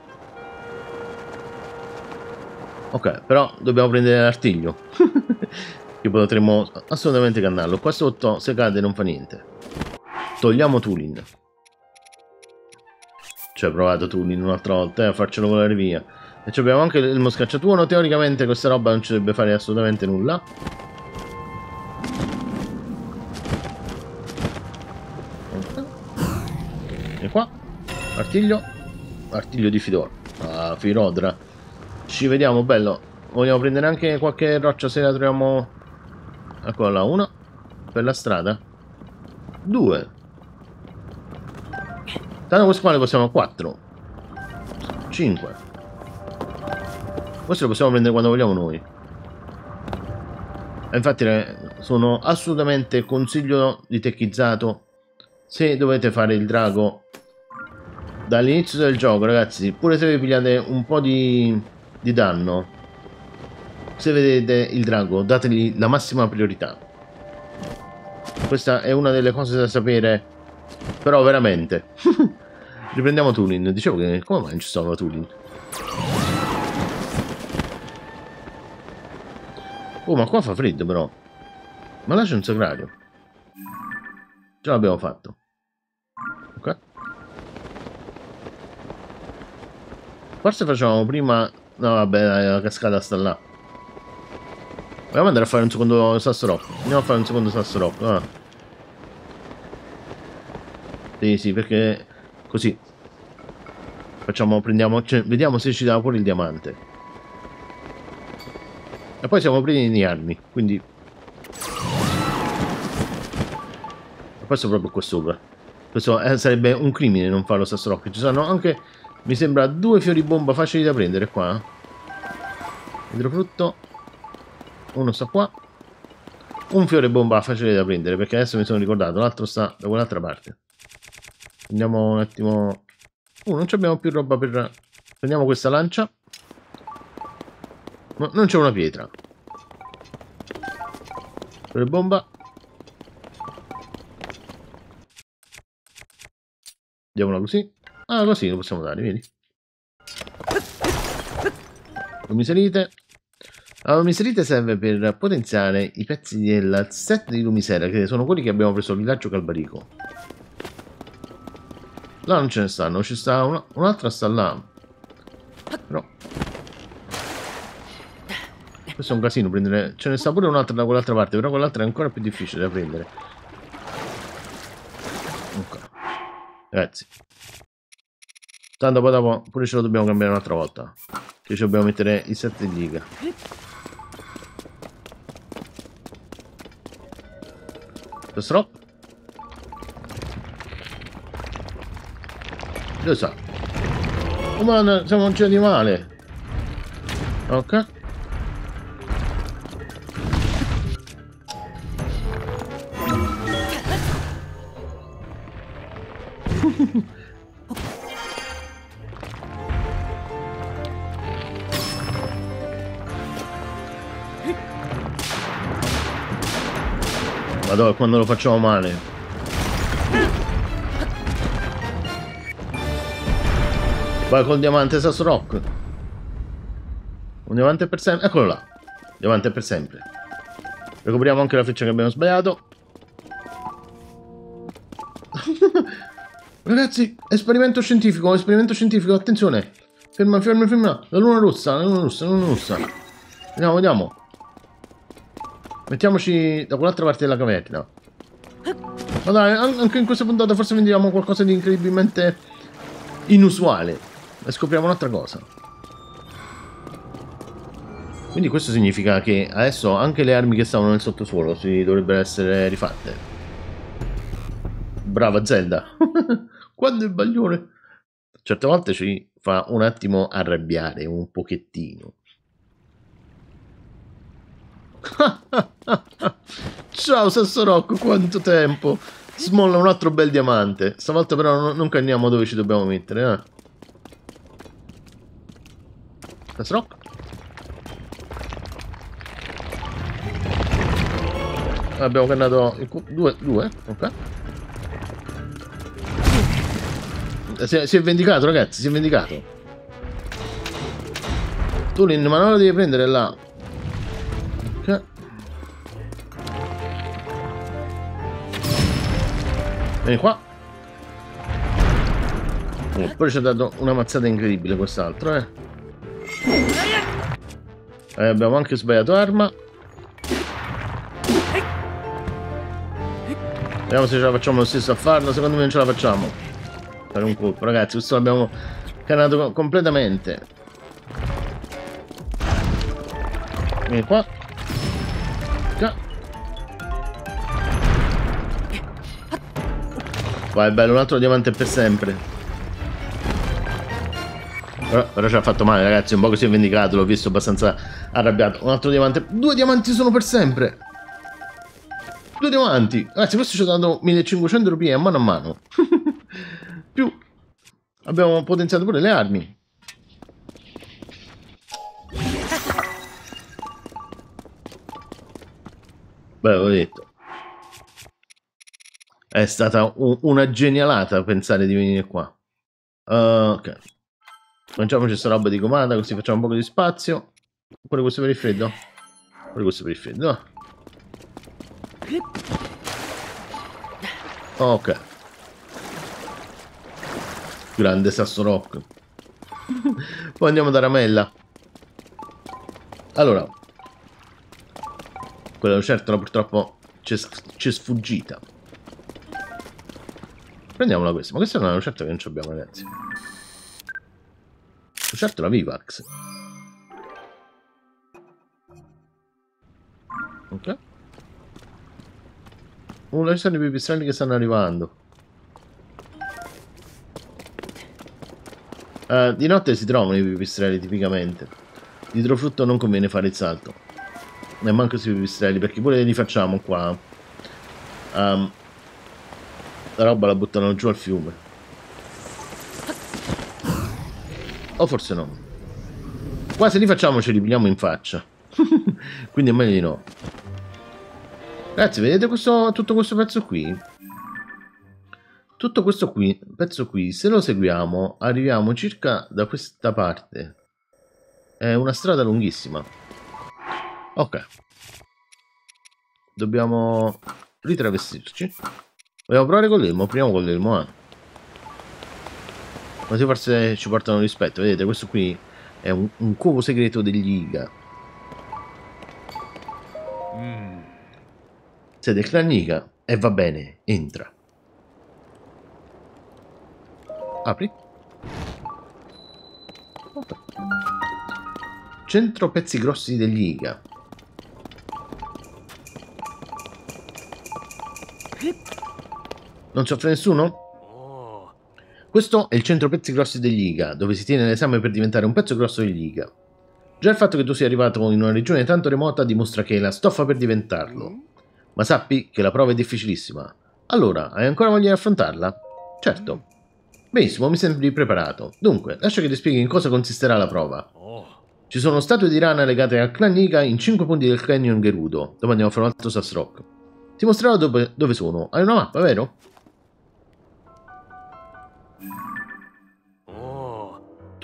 Ok, però dobbiamo prendere l'artiglio. che potremmo assolutamente cannarlo. Qua sotto se cade non fa niente. Togliamo Tulin. Ci ha provato Tulin un'altra volta eh, a farcelo volare via. E abbiamo anche il moscacciatuono. Teoricamente questa roba non ci dovrebbe fare assolutamente nulla. Artiglio. Artiglio di Fidor. Ah, Firodra. Ci vediamo, bello. Vogliamo prendere anche qualche roccia se la troviamo... Eccola là, una. Per la strada. Due. Tanto questo qua ne possiamo quattro. Cinque. Questo lo possiamo prendere quando vogliamo noi. E infatti sono assolutamente consiglio di techizzato se dovete fare il drago dall'inizio del gioco, ragazzi, pure se vi pigliate un po' di, di danno, se vedete il drago, dategli la massima priorità. Questa è una delle cose da sapere, però veramente. Riprendiamo Tulin. Dicevo che come mai non ci sono Tulin? Oh, ma qua fa freddo però. Ma là c'è un sagrario. Ce l'abbiamo fatto. Forse facciamo prima... No, vabbè, la cascata sta là. Vogliamo andare a fare un secondo sasso rock. Andiamo a fare un secondo sasso rock. Ah. Sì, sì, perché così facciamo, prendiamo, cioè, vediamo se ci dà pure il diamante. E poi siamo pieni di armi, quindi... E poi proprio qua sopra. Questo eh, sarebbe un crimine non fare lo sasso rock. Ci sono anche, mi sembra, due fiori bomba facili da prendere qua. Idrofrutto. Uno sta qua. Un fiore bomba facile da prendere perché adesso mi sono ricordato l'altro sta da quell'altra parte. Andiamo un attimo uh, non abbiamo più roba per prendiamo questa lancia. Ma non c'è una pietra. Fiore bomba. Diamola così. Ah, così lo possiamo dare, vedi? Lo miserite. La lumiserite serve per potenziare i pezzi del set di lumisera, che sono quelli che abbiamo preso al villaggio Calbarico. Là non ce ne stanno, ci sta un'altra sta là. Però... Questo è un casino prendere... Ce ne sta pure un'altra da quell'altra parte, però quell'altra è ancora più difficile da prendere. Ok. Ragazzi. Tanto poi dopo pure ce lo dobbiamo cambiare un'altra volta. Che ci dobbiamo mettere i set di liga. Questo Lo sa. Oh man, siamo un di male. Ok. Madonna, quando lo facciamo male. Vai col diamante sasso rock. Un diamante per sempre. Eccolo là. Diamante per sempre. Recuperiamo anche la freccia che abbiamo sbagliato. Ragazzi, esperimento scientifico, esperimento scientifico, attenzione. Ferma, ferma, ferma. La luna rossa, la luna rossa, la luna rossa. Vediamo, vediamo. Mettiamoci da quell'altra parte della caverna. Ma dai, anche in questa puntata forse vediamo qualcosa di incredibilmente inusuale. E scopriamo un'altra cosa. Quindi questo significa che adesso anche le armi che stavano nel sottosuolo si dovrebbero essere rifatte. Brava Zelda. Quando il bagliore... Certe volte ci fa un attimo arrabbiare, un pochettino. Ciao Sasso Rocco, quanto tempo! Smolla un altro bel diamante. Stavolta però non, non canniamo dove ci dobbiamo mettere, eh. Sasso Rocco. Abbiamo cannato due, due, ok. Si è, si è vendicato ragazzi, si è vendicato. Tulin, ma non lo devi prendere là. Vieni qua. Oh, poi ci ha dato una mazzata incredibile quest'altro, eh. eh. Abbiamo anche sbagliato arma. Vediamo se ce la facciamo lo stesso a farlo. Secondo me non ce la facciamo. Fare un colpo, ragazzi. Questo l'abbiamo canato completamente. Vieni qua. Vai, bello, un altro diamante per sempre. Però, però ci ha fatto male, ragazzi. Un po' così vendicato. L'ho visto abbastanza arrabbiato. Un altro diamante. Due diamanti sono per sempre. Due diamanti. Ragazzi, questo ci ha dato 1500 rupie a mano a mano. Più abbiamo potenziato pure le armi. Beh, ho detto. È stata un- una genialata pensare di venire qua. Uh, ok. Mangiamoci sta roba di comanda così facciamo un po' di spazio. Pure questo per il freddo? Pure questo per il freddo. Ok. Grande sasso rock. Poi andiamo da Ramella. Allora. Quella lucertola purtroppo ci è, ci è sfuggita. Prendiamola questa. Ma questa è una lucertola che non abbiamo, ragazzi. Lucertola Vivax. Ok. Oh, ci sono i pipistrelli che stanno arrivando. Eh, di notte si trovano i pipistrelli tipicamente. Di idrofrutto non conviene fare il salto. E manco sui pipistrelli perché pure li facciamo qua. Ehm, la roba la buttano giù al fiume. O forse no. Qua se li facciamo ce li pigliamo in faccia. Quindi è meglio di no. Ragazzi, vedete questo, tutto questo pezzo qui? Tutto questo qui, pezzo qui, se lo seguiamo, arriviamo circa da questa parte. È una strada lunghissima. Ok. Dobbiamo ritravestirci. Vogliamo provare con l'elmo? Proviamo con l'elmo, eh. Così forse ci portano rispetto. Vedete, questo qui è un, un covo segreto degli Iga. Mm. Sei del clan Iga e va bene, entra. Apri. Centro pezzi grossi degli Iga. Non soffre nessuno? Questo è il centro pezzi grossi degli IGA, dove si tiene l'esame per diventare un pezzo grosso degli IGA. Già il fatto che tu sia arrivato in una regione tanto remota dimostra che hai la stoffa per diventarlo. Ma sappi che la prova è difficilissima. Allora, hai ancora voglia di affrontarla? Certo. Benissimo, mi sembri preparato. Dunque, lascia che ti spieghi in cosa consisterà la prova. Ci sono statue di rana legate al clan Iga in 5 punti del canyon Gerudo, dove andiamo a fare un altro Sass Rock. Ti mostrerò dove, dove sono. Hai una mappa, vero?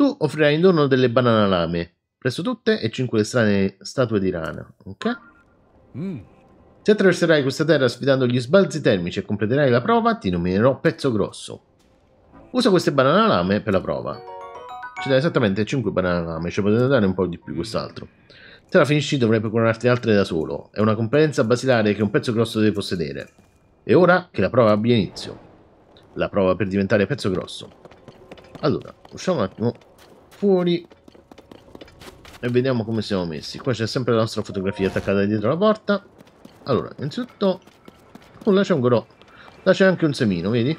Tu offrirai in dono delle banane lame, presso tutte e 5 strane statue di rana, ok? Mm. Se attraverserai questa terra sfidando gli sbalzi termici e completerai la prova, ti nominerò pezzo grosso. Usa queste banane lame per la prova. Ci dai esattamente 5 banane lame, ci potete dare un po' di più quest'altro. Se la finisci dovrai procurarti altre da solo. È una competenza basilare che un pezzo grosso deve possedere. E ora che la prova abbia inizio. La prova per diventare pezzo grosso. Allora, usciamo un attimo fuori e vediamo come siamo messi. Qua c'è sempre la nostra fotografia attaccata dietro la porta. Allora, innanzitutto... Oh, là c'è un gorò. Là c'è anche un semino, vedi?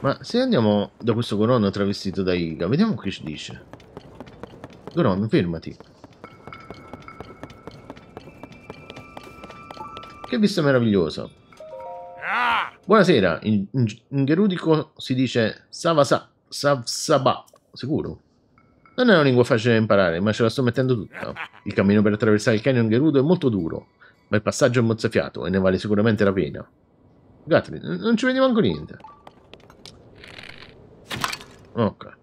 Ma se andiamo da questo Goron travestito da Iga, vediamo che ci dice. Goron, fermati. Che vista meravigliosa. Ah. Buonasera, in, in, in gerudico si dice Savasa, Savsaba, sicuro? Non è una lingua facile da imparare, ma ce la sto mettendo tutta. Il cammino per attraversare il canyon Gerudo è molto duro, ma il passaggio è mozzafiato e ne vale sicuramente la pena. Gatri, non ci vedi manco niente. Ok.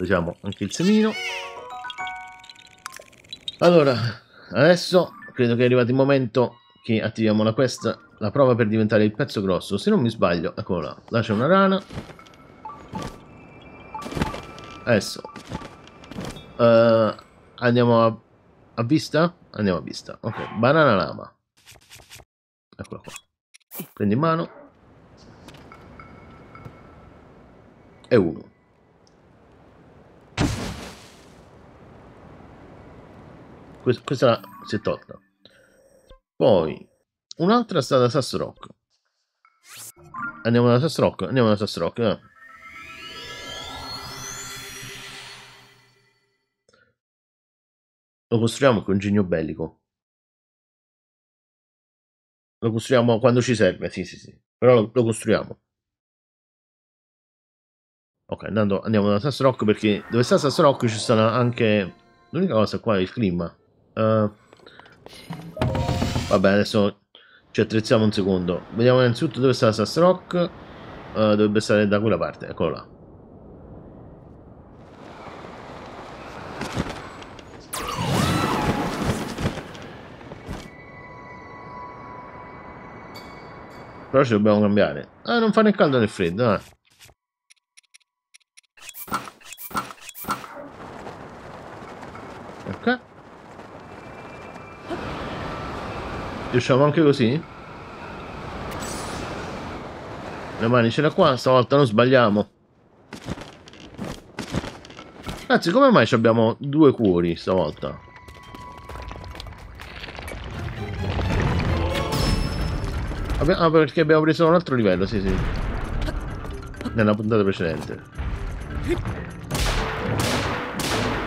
Usiamo anche il semino. Allora, adesso credo che è arrivato il momento che attiviamo la quest, la prova per diventare il pezzo grosso. Se non mi sbaglio, eccolo là. Là c'è una rana. Adesso. eh, andiamo a, a vista? Andiamo a vista. Ok, banana lama. Eccola qua. Prendi in mano. E uno. Questa, questa si è tolta. Poi un'altra strada Sass Rock. Andiamo da Sass Rock, andiamo da Sass Rock. eh. Lo costruiamo il congegno bellico. Lo costruiamo quando ci serve, sì, sì, sì. Però lo, lo costruiamo. Ok, andando, andiamo da Sassrock perché dove sta Sassrock ci stanno anche... L'unica cosa qua è il clima. Uh, vabbè, adesso ci attrezziamo un secondo. Vediamo innanzitutto dove sta Sassrock. Uh, dovrebbe stare da quella parte, eccolo là. Però ci dobbiamo cambiare. Ah, non fa né caldo né freddo, eh. Ok. Riusciamo anche così? Le mani ce l'ha qua, stavolta non sbagliamo. Anzi, come mai abbiamo due cuori stavolta? Ah, perché abbiamo preso un altro livello, sì, sì. Nella puntata precedente.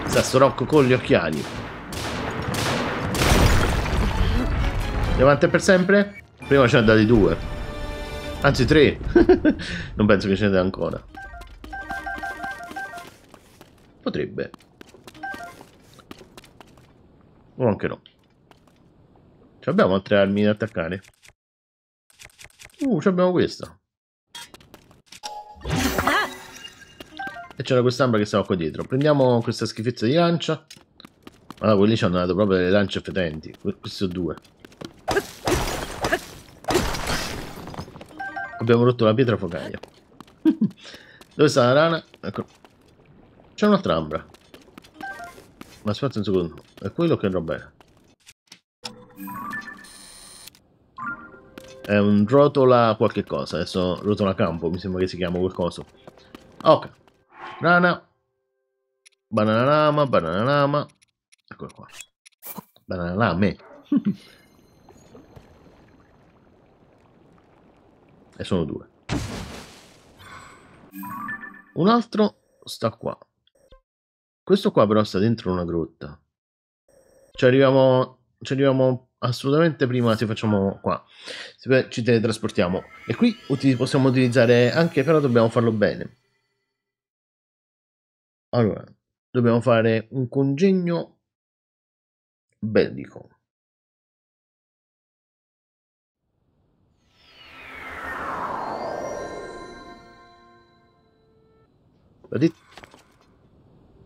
Sasso Rocco con gli occhiali. Diamante per sempre? Prima ce ne ha due. Anzi tre. non penso che ce ne dà ancora. Potrebbe. O anche no. Abbiamo altre armi da attaccare? Uh, abbiamo questa. E c'era quest'ambra che stava qua dietro. Prendiamo questa schifezza di lancia. Allora, quelli ci hanno dato proprio delle lance fetenti. Questi sono due. Abbiamo rotto la pietra focaia. Dove sta la rana? Ecco. C'è un'altra ambra. Ma aspetta un secondo. È quello che roba è? È un rotola qualche cosa. Adesso rotola campo, mi sembra che si chiama qualcosa. Ok. Rana. Banana lama, banana lama. Eccolo qua. Banana lame. e sono due. Un altro sta qua. Questo qua però sta dentro una grotta. Ci arriviamo, ci arriviamo assolutamente prima se facciamo qua. Ci teletrasportiamo. E qui possiamo utilizzare anche però dobbiamo farlo bene. Allora dobbiamo fare un congegno bellico.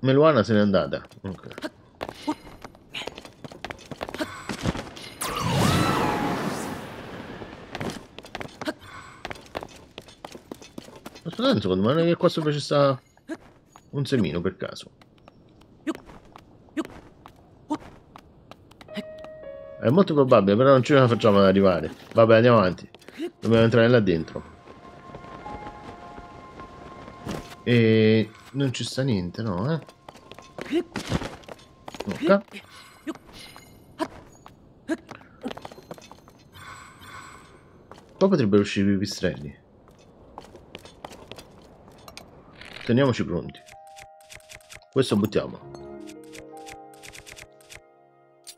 Meluana se n'è andata. Okay. Aspetta secondo me non è che qua sopra ci sta un semino per caso. È molto probabile, però non ce la facciamo ad arrivare. Vabbè, andiamo avanti. Dobbiamo entrare là dentro. E non ci sta niente, no, eh? Ok. Qua potrebbero uscire i pipistrelli. Teniamoci pronti. Questo buttiamo.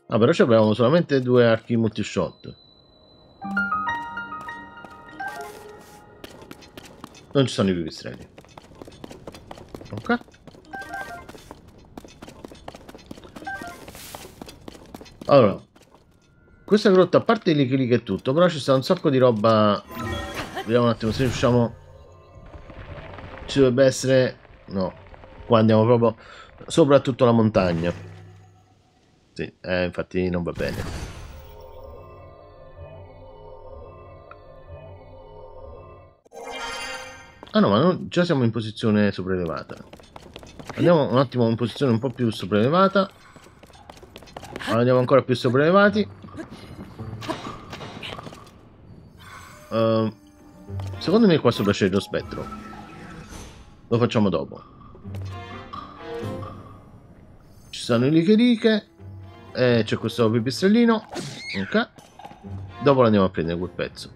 Ah, però abbiamo solamente due archi multishot. Non ci sono i pipistrelli. Ok. Allora, questa grotta, a parte i lichi e tutto, però ci sta un sacco di roba. Vediamo un attimo se riusciamo ci dovrebbe essere... No, qua andiamo proprio soprattutto la montagna. Sì, eh, infatti non va bene. Ah no, ma non, già siamo in posizione sopraelevata. Andiamo un attimo in posizione un po' più sopraelevata. Andiamo ancora più sopraelevati. Uh, secondo me qua sopra c'è lo spettro. Lo facciamo dopo. Ci sono i liche E c'è questo pipistrellino. Ok. Dopo lo andiamo a prendere quel pezzo.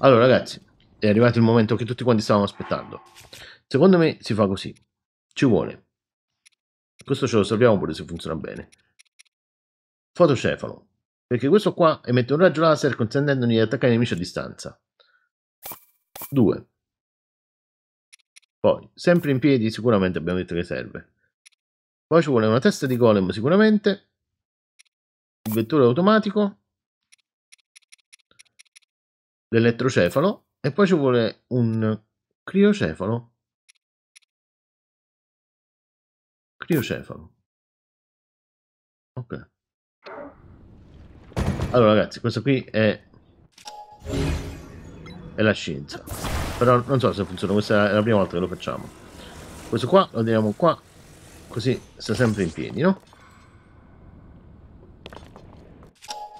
Allora ragazzi, è arrivato il momento che tutti quanti stavamo aspettando. Secondo me si fa così. Ci vuole Questo ce lo sappiamo pure se funziona bene. Fotocefalo. Perché questo qua emette un raggio laser consentendogli di attaccare i nemici a distanza. 2. Poi, sempre in piedi, sicuramente abbiamo detto che serve. Poi ci vuole una testa di golem sicuramente. Il vettore automatico. L'elettrocefalo. E poi ci vuole un criocefalo. Criocefalo. Ok. Allora ragazzi, questo qui è... È la scienza. Però non so se funziona, questa è la prima volta che lo facciamo. Questo qua lo teniamo qua, così sta sempre in piedi, no?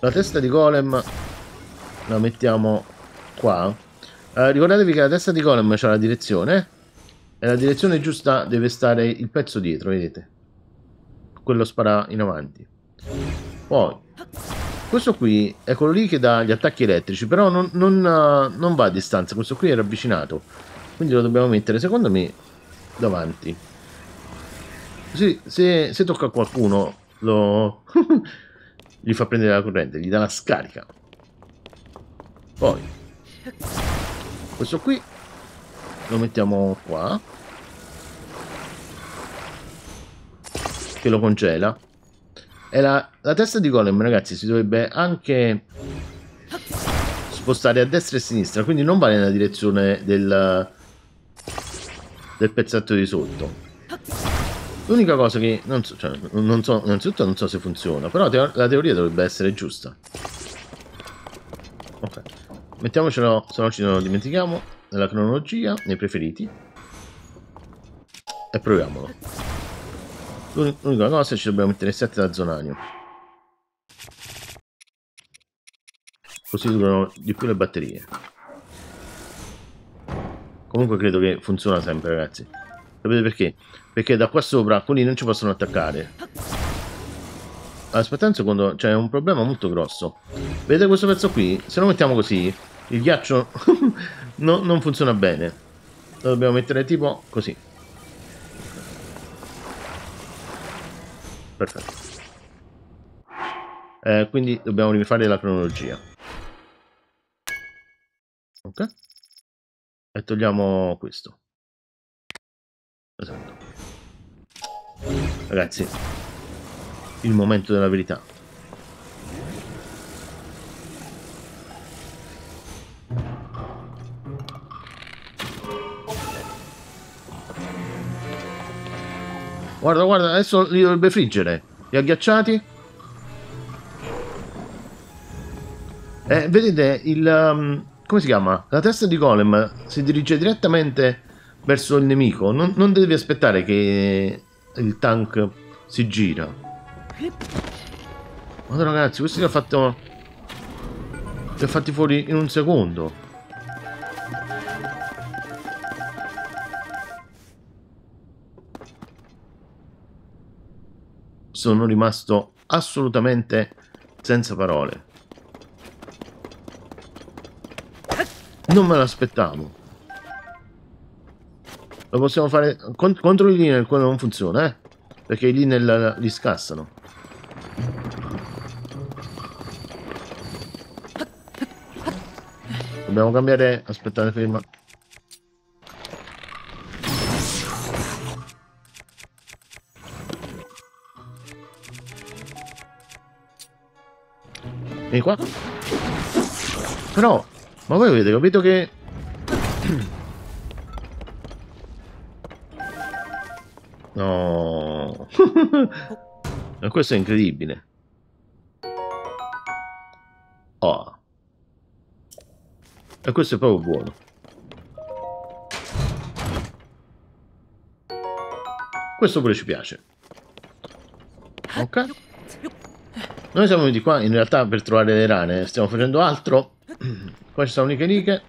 La testa di golem la mettiamo qua. Eh, ricordatevi che la testa di golem c'ha la direzione. E la direzione giusta deve stare il pezzo dietro, vedete? Quello spara in avanti. Poi, questo qui è quello lì che dà gli attacchi elettrici, però non, non, uh, non va a distanza, questo qui è ravvicinato. Quindi lo dobbiamo mettere, secondo me, davanti. Così, se, se tocca a qualcuno, lo... gli fa prendere la corrente, gli dà la scarica. Poi, questo qui lo mettiamo qua. Che lo congela. E la, la testa di golem, ragazzi, si dovrebbe anche spostare a destra e a sinistra, quindi non va nella direzione del, del pezzetto di sotto. L'unica cosa che non so, cioè, non so, innanzitutto non so se funziona, però teo la teoria dovrebbe essere giusta. Ok, mettiamocelo, se no ci non lo dimentichiamo, nella cronologia, nei preferiti. E proviamolo. L'unica cosa è che ci dobbiamo mettere 7 da zonanio. Così durano di più le batterie. Comunque credo che funziona sempre, ragazzi. Sapete perché? Perché da qua sopra quelli non ci possono attaccare. Aspettate un secondo, c'è un problema molto grosso. Vedete questo pezzo qui? Se lo mettiamo così, il ghiaccio no, non funziona bene. Lo dobbiamo mettere tipo così. Perfetto. Eh, quindi dobbiamo rifare la cronologia. Ok. E togliamo questo. Esatto. Ragazzi, il momento della verità. Guarda, guarda, adesso li dovrebbe friggere. Li agghiacciati. Eh, vedete, il... Um, come si chiama? La testa di golem si dirige direttamente verso il nemico. Non, non devi aspettare che il tank si gira. Guarda ragazzi, questi li ha fatto... Li ha fatti fuori in un secondo. Sono rimasto assolutamente senza parole. Non me l'aspettavo. Lo possiamo fare cont contro i linee quello non funziona, eh? Perché i linee li scassano. Dobbiamo cambiare... Aspettate, ferma. Vieni qua. Però, ma voi avete capito che... No. ma questo è incredibile. Oh. E questo è proprio buono. Questo pure ci piace. Ok. Noi siamo venuti qua in realtà per trovare le rane, stiamo facendo altro. Qua ci sono le righe.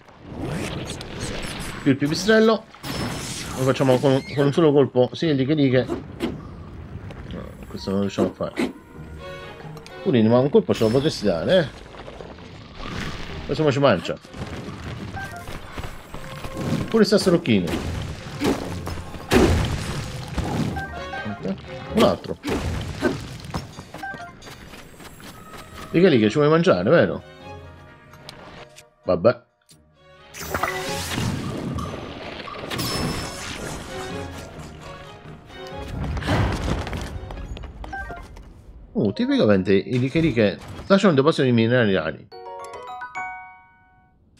Più il pipistrello. Lo facciamo con, con un solo colpo sia le righe. No, questo non riusciamo a fare. Purino, ma un colpo ce lo potresti dare, eh? Questo ci mangia. Pure sta sorocchino. Okay. Un altro. Lì che ci vuoi mangiare, vero? Vabbè. Uh, tipicamente i ricche lasciano un deposito di minerali.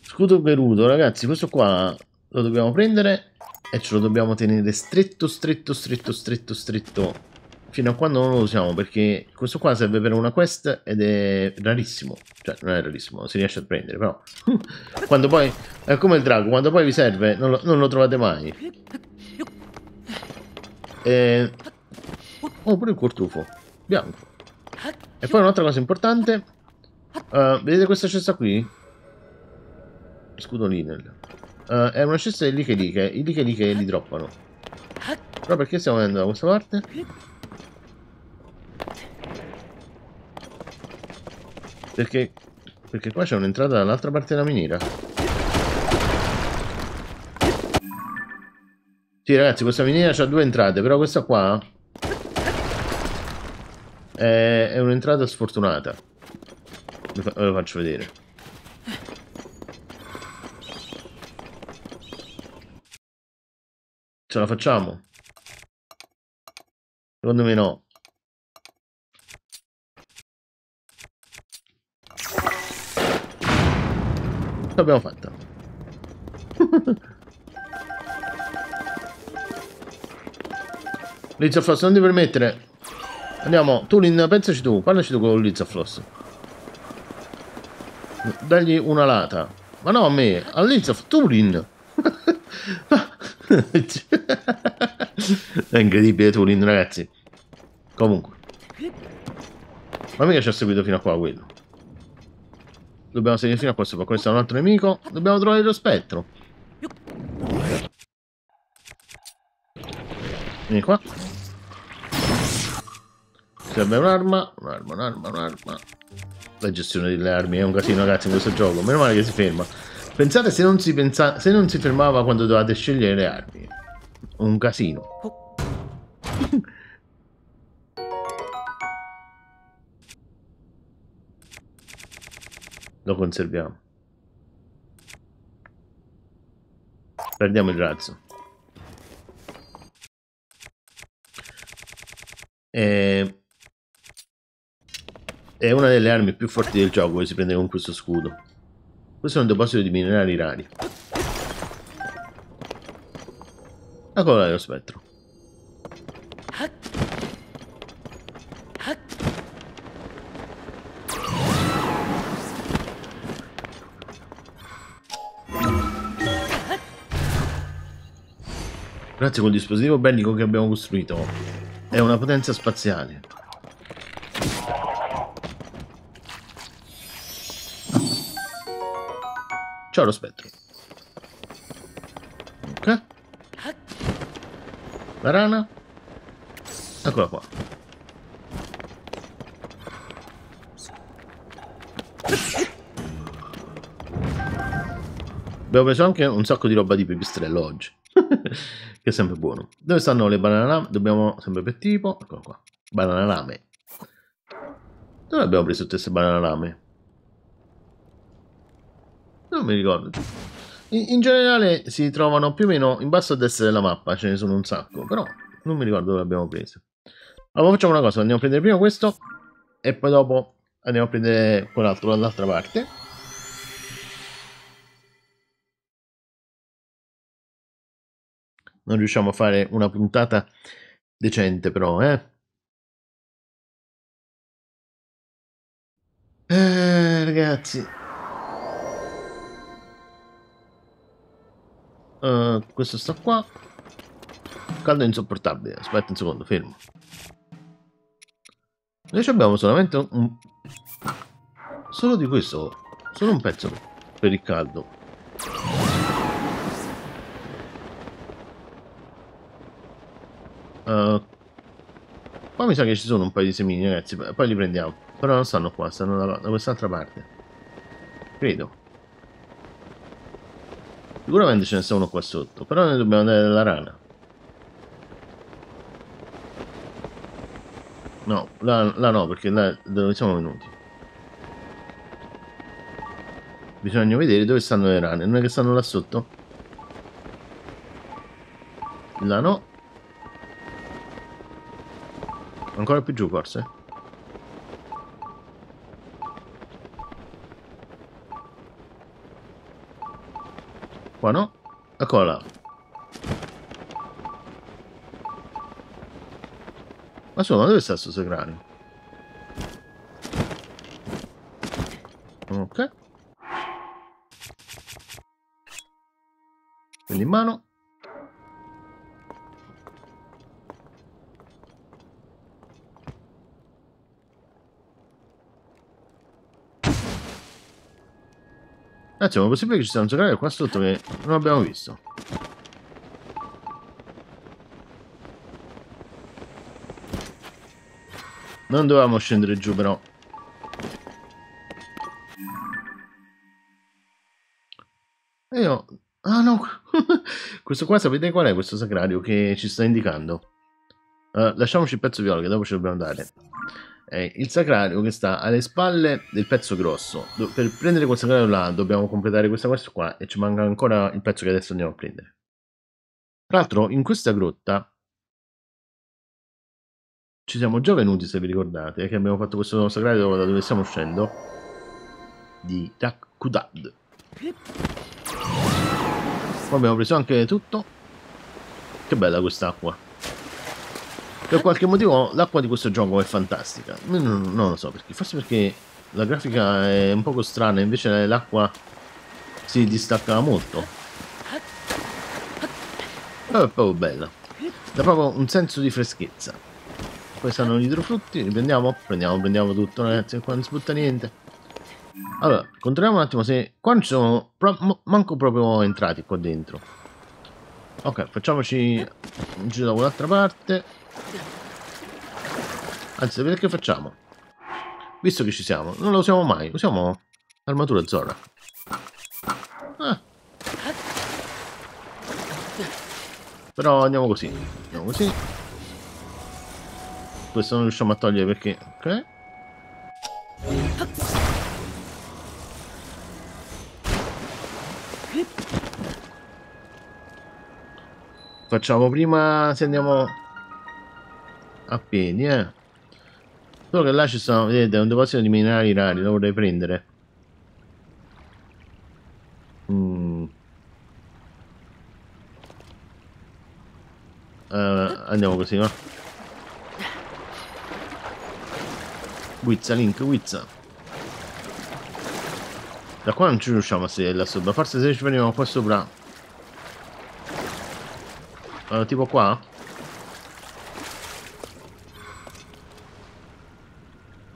Scudo peruto, ragazzi, questo qua lo dobbiamo prendere e ce lo dobbiamo tenere stretto, stretto, stretto, stretto, stretto fino a quando non lo usiamo perché questo qua serve per una quest ed è rarissimo. Cioè non è rarissimo, si riesce a prendere però. Quando poi è come il drago quando poi vi serve non lo, non lo trovate mai. E... oh pure il cortufo bianco. E poi un'altra cosa importante uh, vedete questa cesta qui? Scudo Linel uh, è una cesta di liche liche i liche liche li droppano. Però perché stiamo andando da questa parte? Perché, perché qua c'è un'entrata dall'altra parte della miniera. Sì ragazzi, questa miniera ha due entrate, però questa qua è, è un'entrata sfortunata. Ve lo faccio vedere. Ce la facciamo? Secondo me no. L'abbiamo fatta. Lizafloss, non ti permettere. Andiamo, tu Lin, pensaci tu, parlaci tu con Lizafloss. Dagli una lata. Ma no a me, a Lizafloss, tu Lin. È incredibile Turin, ragazzi. Comunque. Ma mica ci ha seguito fino a qua quello. Dobbiamo seguire fino a questo, per questo è un altro nemico. Dobbiamo trovare lo spettro. Vieni qua. Serve un'arma, un'arma, un'arma, un'arma. La gestione delle armi è un casino, ragazzi, in questo gioco. Meno male che si ferma. Pensate se non si, pensa... se non si fermava quando dovevate scegliere le armi. Un casino. Lo conserviamo. Perdiamo il razzo. E... È una delle armi più forti del gioco che si prende con questo scudo. Questo è un deposito di minerali rari. Eccolo là lo spettro. Grazie col dispositivo bellico che abbiamo costruito. È una potenza spaziale. Ciao lo spettro. Ok. La rana. Eccola qua. Abbiamo preso anche un sacco di roba di pipistrello oggi. Che è sempre buono. Dove stanno le banane? Dobbiamo sempre per tipo. Eccolo qua. Banana lame. Dove abbiamo preso tutte queste banane? Non mi ricordo. In, in, generale si trovano più o meno in basso a destra della mappa, ce ne sono un sacco, però non mi ricordo dove abbiamo preso. Allora facciamo una cosa, andiamo a prendere prima questo e poi dopo andiamo a prendere quell'altro dall'altra parte. Non riusciamo a fare una puntata decente però, eh? Eh, ragazzi. Uh, questo sta qua. Caldo insopportabile. Aspetta un secondo, fermo. Noi abbiamo solamente un... Solo di questo. Solo un pezzo per il caldo. Uh, qua mi sa che ci sono un paio di semini, ragazzi. Poi li prendiamo. Però non stanno qua, stanno da, da quest'altra parte. Credo. Sicuramente ce ne sta uno qua sotto, però noi dobbiamo andare dalla rana. No, là, là no, perché là dove siamo venuti. Bisogna vedere dove stanno le rane. Non è che stanno là sotto? Là no. Ancora più giù forse? Qua no. Eccola là. Ma insomma, dove sta sto sacrario? Ok. Quindi in mano. Ragazzi, ma è possibile che ci sia un sacrario qua sotto che non abbiamo visto? Non dovevamo scendere giù però. E io... Ah no, questo qua sapete qual è questo sacrario che ci sta indicando? Uh, lasciamoci il pezzo viola che dopo lo dobbiamo dare. È il sacrario che sta alle spalle del pezzo grosso. Do per prendere quel sacrario là dobbiamo completare questa quest qua e ci manca ancora il pezzo che adesso andiamo a prendere. Tra l'altro in questa grotta ci siamo già venuti se vi ricordate che abbiamo fatto questo sacrario da dove stiamo uscendo di Takudad poi abbiamo preso anche tutto che bella quest'acqua per qualche motivo l'acqua di questo gioco è fantastica non, non, lo so perché forse perché la grafica è un poco strana invece l'acqua si distacca molto però è proprio bella dà proprio un senso di freschezza poi stanno gli idrofrutti, li prendiamo? Prendiamo, prendiamo tutto ragazzi, qua non si butta niente. Allora, controlliamo un attimo se... Qua non ci sono pro... manco proprio entrati qua dentro. Ok, facciamoci un giro da quell'altra parte. Anzi, sapete che facciamo? Visto che ci siamo, non lo usiamo mai, usiamo l'armatura Zora. Ah. Però andiamo così, andiamo così questo non riusciamo a togliere perché... Ok. Facciamo prima se andiamo a piedi, eh. Solo che là ci sono, vedete, un deposito di minerali rari, lo vorrei prendere. Mm. Uh, andiamo così, no? Guizza, Link, guizza. Da qua non ci riusciamo a sedere là sopra. Forse se ci veniamo qua sopra. Uh, tipo qua?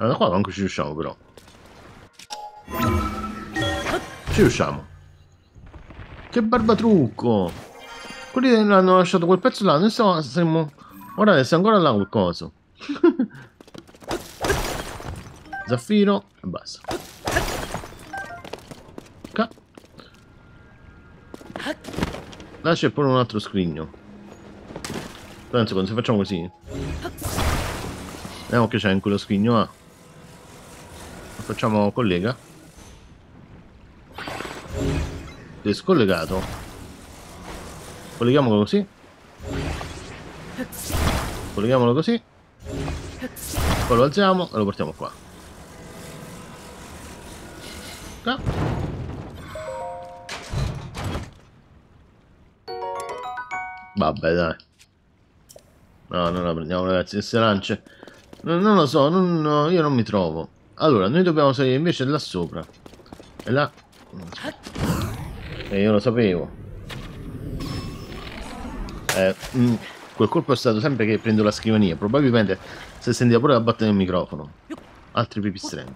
Da qua manco ci riusciamo però. Ci riusciamo. Che barbatrucco! Quelli hanno lasciato quel pezzo là, noi adesso ancora là quel. Zaffiro e basta. Ok. Là c'è pure un altro scrigno. Un secondo, se facciamo così. Vediamo che c'è in quello scrigno. Ah. Facciamo collega. È scollegato. Colleghiamolo così. Colleghiamolo così. Poi lo alziamo e lo portiamo qua. Ecco. Vabbè, dai. No, non la prendiamo, ragazzi, queste lance. Non, lo so, non, no, io non mi trovo. Allora, noi dobbiamo salire invece là sopra. E là... E eh, io lo sapevo. Eh, mh, mm, quel colpo è stato sempre che prendo la scrivania. Probabilmente si sentiva pure la battere nel microfono. Altri pipistrelli.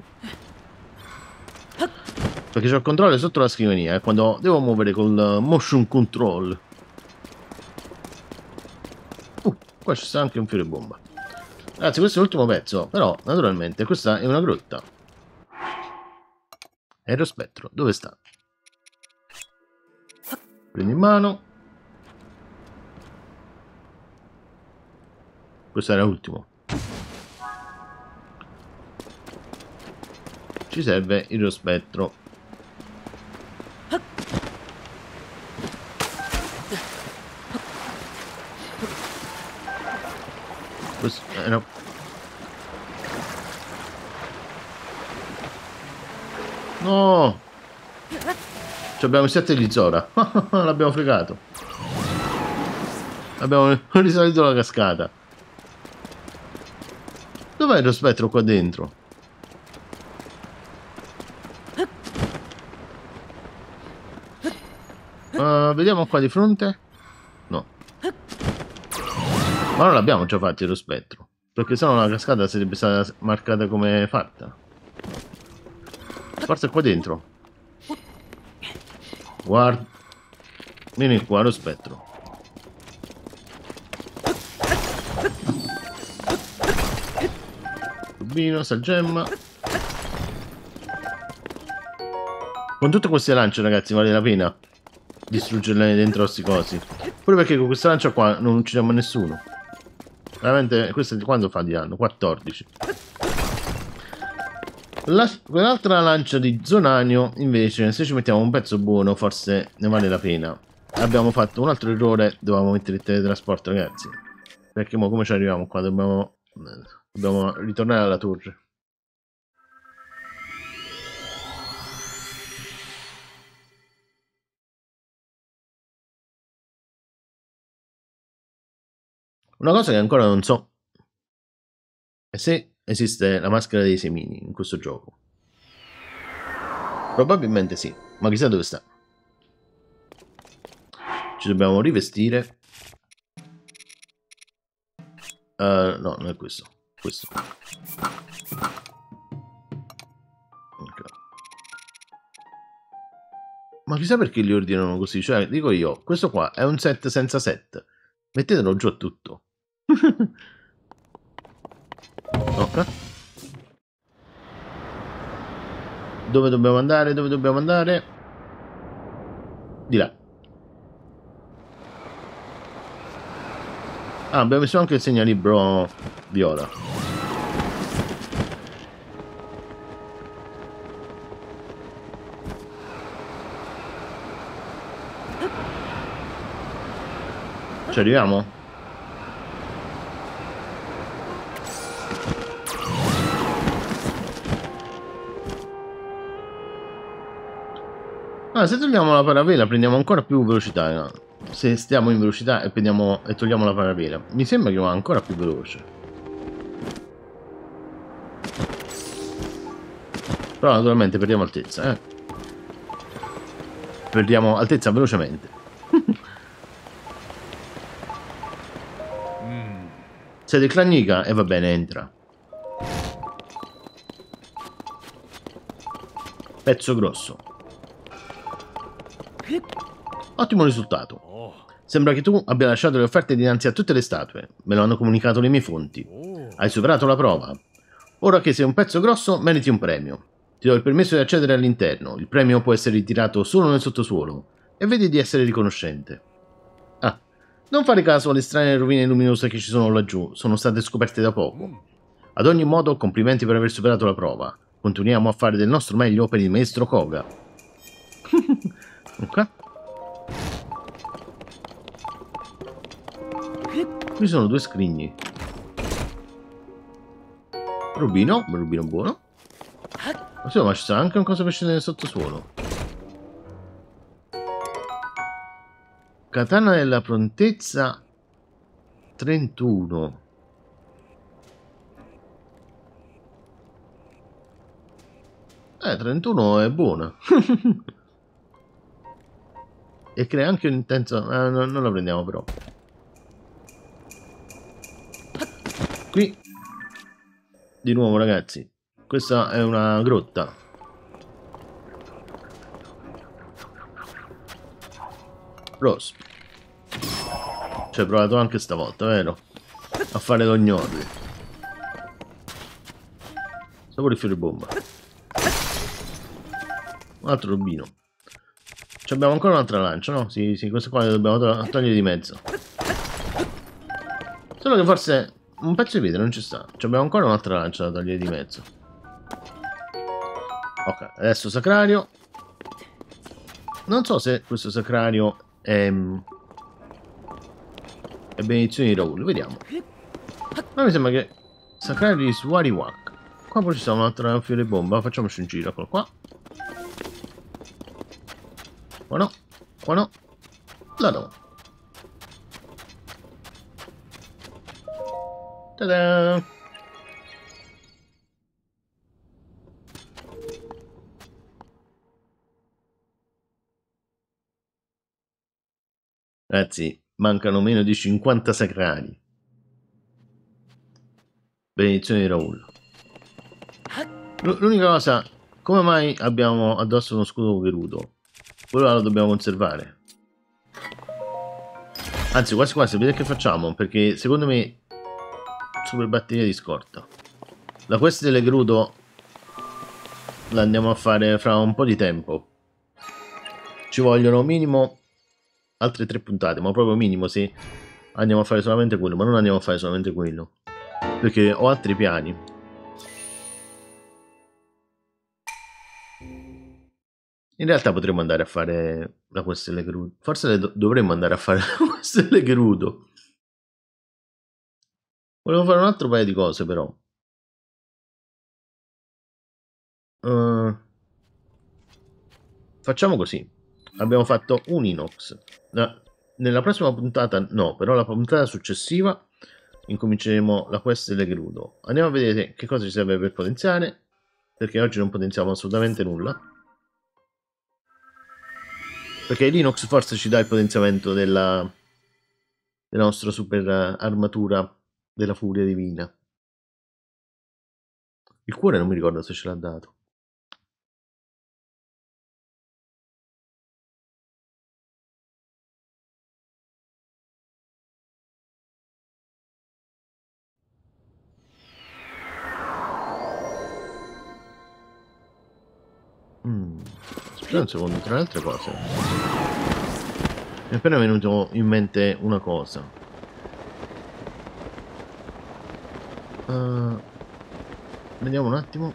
Perché c'ho il controllo sotto la scrivania, è quando devo muovere col motion control. Uh, qua sta anche un fiore bomba. Anzi, questo è l'ultimo pezzo, però naturalmente questa è una grotta. Aerospettro, dove sta? Prendi in mano. Questo era l'ultimo. Ci serve il spettro. Questo era... No! Ci abbiamo i sette di Zora. L'abbiamo fregato. Abbiamo risalito la cascata. Dov'è lo spettro qua dentro? Uh, vediamo qua di fronte. No. Ma non l'abbiamo già fatto lo spettro. Perché sennò la cascata sarebbe stata marcata come fatta. Forse qua dentro. Guarda. Vieni qua lo spettro. Rubino, salgemma. Con tutte queste lance ragazzi vale la pena distruggerle dentro questi cosi. Pure perché con questa lancia qua non uccidiamo nessuno. Veramente, questo quando fa di danno? 14. quell'altra lancia di zonanio, invece, se ci mettiamo un pezzo buono, forse ne vale la pena. Abbiamo fatto un altro errore, dovevamo mettere il teletrasporto, ragazzi. Perché mo come ci arriviamo qua? Dobbiamo, dobbiamo ritornare alla torre. Una cosa che ancora non so è se esiste la maschera dei semini in questo gioco. Probabilmente sì, ma chissà dove sta. Ci dobbiamo rivestire. Uh, no, non è questo. Questo. Okay. Ma chissà perché li ordinano così. Cioè, dico io, questo qua è un set senza set. Mettetelo giù a tutto ok. Dove dobbiamo andare? Dove dobbiamo andare? Di là. Ah, abbiamo messo anche il segnalibro viola. Ci arriviamo? Ah, se togliamo la paravela prendiamo ancora più velocità. No? Se stiamo in velocità e, prendiamo, e togliamo la paravela. Mi sembra che va ancora più veloce. Però naturalmente perdiamo altezza, eh. Perdiamo altezza velocemente. mm. Siete clannica e va bene, entra. Pezzo grosso. Ottimo risultato. Sembra che tu abbia lasciato le offerte dinanzi a tutte le statue. Me lo hanno comunicato le mie fonti. Hai superato la prova. Ora che sei un pezzo grosso, meriti un premio. Ti do il permesso di accedere all'interno. Il premio può essere ritirato solo nel sottosuolo. E vedi di essere riconoscente. Ah, non fare caso alle strane rovine luminose che ci sono laggiù. Sono state scoperte da poco. Ad ogni modo, complimenti per aver superato la prova. Continuiamo a fare del nostro meglio per il maestro Koga. Ok. Qui sono due scrigni. Rubino, un rubino buono. Ma sì, ma ci sarà anche una cosa per scendere nel sottosuolo. Katana della prontezza 31. Eh, 31 è buona. E crea anche un intenso... Eh, no, non lo prendiamo però. Qui. Di nuovo ragazzi. Questa è una grotta. Rosp. Ci hai provato anche stavolta, vero? A fare l'ognorri. Sapore fiore bomba. Un altro rubino abbiamo ancora un'altra lancia, no? Sì, sì, questa qua la dobbiamo to togliere di mezzo. Solo che forse un pezzo di vetro non ci sta. Ci abbiamo ancora un'altra lancia da togliere di mezzo. Ok, adesso sacrario. Non so se questo sacrario è... è benedizione di Raul, vediamo. Ma mi sembra che sacrario di Swariwak. Qua poi ci sta un'altra fiore bomba, facciamoci un giro, eccolo qua. No, qua no, là no. Ta-da! Ragazzi, mancano meno di 50 sacrali. Benedizione di Raul. L'unica cosa, come mai abbiamo addosso uno scudo gerudo? Quello lo dobbiamo conservare. Anzi, quasi quasi, vedete che facciamo? Perché secondo me... Super batteria di scorta. La quest delle Gerudo la andiamo a fare fra un po' di tempo. Ci vogliono minimo altre tre puntate, ma proprio minimo se andiamo a fare solamente quello, ma non andiamo a fare solamente quello. Perché ho altri piani. In realtà potremmo andare a fare la quest delle Gerudo. Forse do- dovremmo andare a fare la quest delle Gerudo. Volevo fare un altro paio di cose però. Uh, facciamo così. Abbiamo fatto un inox. La- nella prossima puntata no, però la puntata successiva incominceremo la quest delle Gerudo. Andiamo a vedere che cosa ci serve per potenziare, perché oggi non potenziamo assolutamente nulla. Perché l'inox forse ci dà il potenziamento della, della nostra super armatura della furia divina. Il cuore non mi ricordo se ce l'ha dato. Aspetta un secondo, tra le altre cose. Mi è appena venuto in mente una cosa. Uh, vediamo un attimo.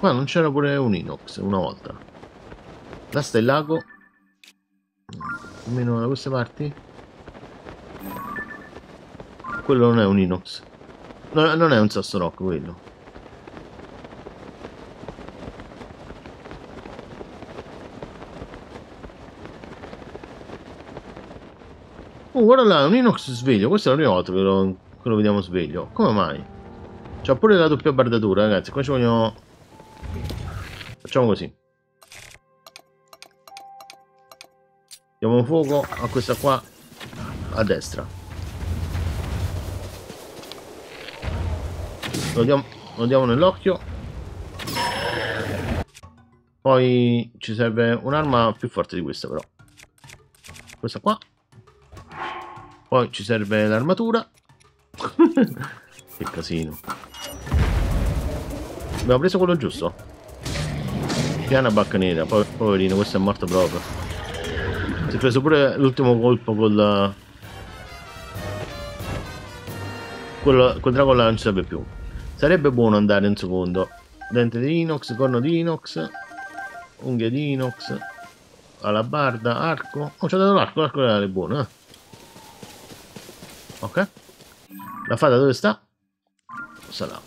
Qua non c'era pure un inox una volta. Là sta il lago. Almeno da queste parti. Quello non è un inox. No, non è un sasso rock quello. Guarda là, un inox sveglio. Questa è la prima volta che lo, che lo vediamo sveglio. Come mai? C'ha pure la doppia bardatura, ragazzi. Qua ci vogliono... Facciamo così. Diamo fuoco a questa qua a destra. Lo diamo, lo diamo nell'occhio. Poi ci serve un'arma più forte di questa però. Questa qua. Poi ci serve l'armatura. che casino. Abbiamo preso quello giusto. Piana bacca nera, po- poverino, questo è morto proprio. Si è preso pure l'ultimo colpo col... Quello, quel drago là non serve più. Sarebbe buono andare un secondo. Dente di inox, corno di inox, unghie di inox, alabarda, arco. Oh, ci ha dato l'arco, l'arco è buono, eh. Ok. La fata dove sta? Là.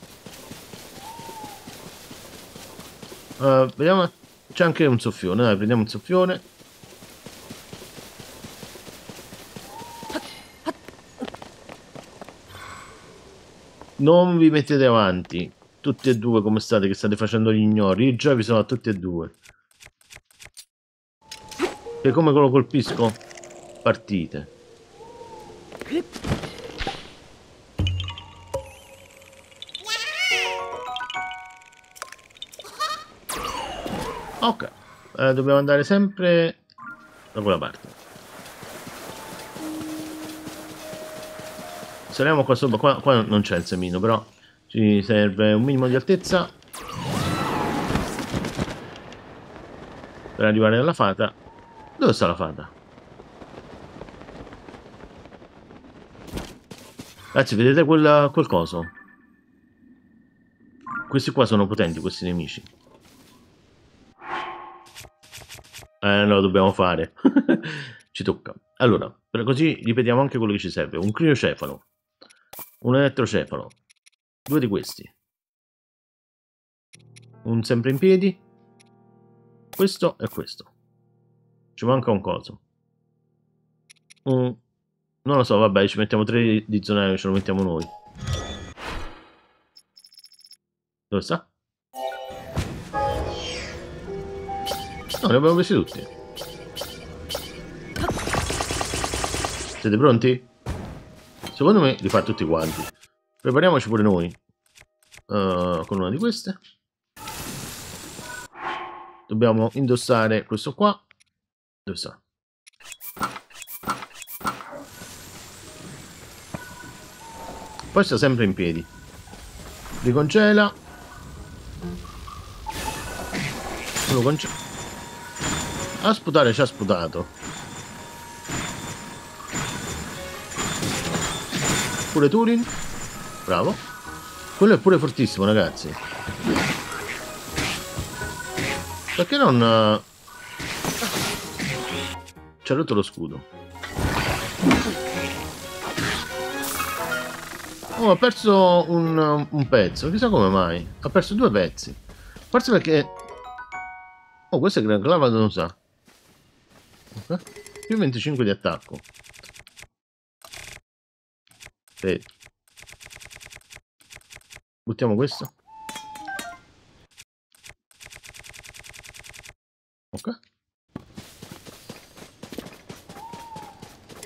Uh, vediamo. C'è anche un soffione. Dai, prendiamo il soffione. Non vi mettete avanti. Tutti e due come state, che state facendo gli ignori. Io già vi sono a tutti e due. E come lo colpisco? Partite. Eh, dobbiamo andare sempre da quella parte. Saliamo qua sopra, qua, qua non c'è il semino, però ci serve un minimo di altezza per arrivare alla fata. Dove sta la fata? Ragazzi, vedete quel, quel coso? questi qua sono potenti, questi nemici. Eh no, dobbiamo fare. ci tocca. Allora, così ripetiamo anche quello che ci serve. Un criocefalo. Un elettrocefalo. Due di questi. Un sempre in piedi. Questo e questo. Ci manca un coso. Un... Non lo so, vabbè, ci mettiamo tre di zonario, ce lo mettiamo noi. Dove sta? No, li abbiamo presi tutti. Siete pronti? Secondo me li fa tutti quanti. Prepariamoci pure noi. Uh, con una di queste. Dobbiamo indossare questo qua. Dove sta? Poi sta sempre in piedi. Ricongela. Lo conge... A sputare ci ha sputato. Pure Turin. Bravo. Quello è pure fortissimo, ragazzi. Perché non... Eh, ci ha rotto lo scudo. Oh, ha perso un, un pezzo. Chissà come mai. Ha perso due pezzi. Forse perché... Oh, questo è Gran Clava non sa. Okay. Più 25 di attacco. Sì. Buttiamo questo. Ok.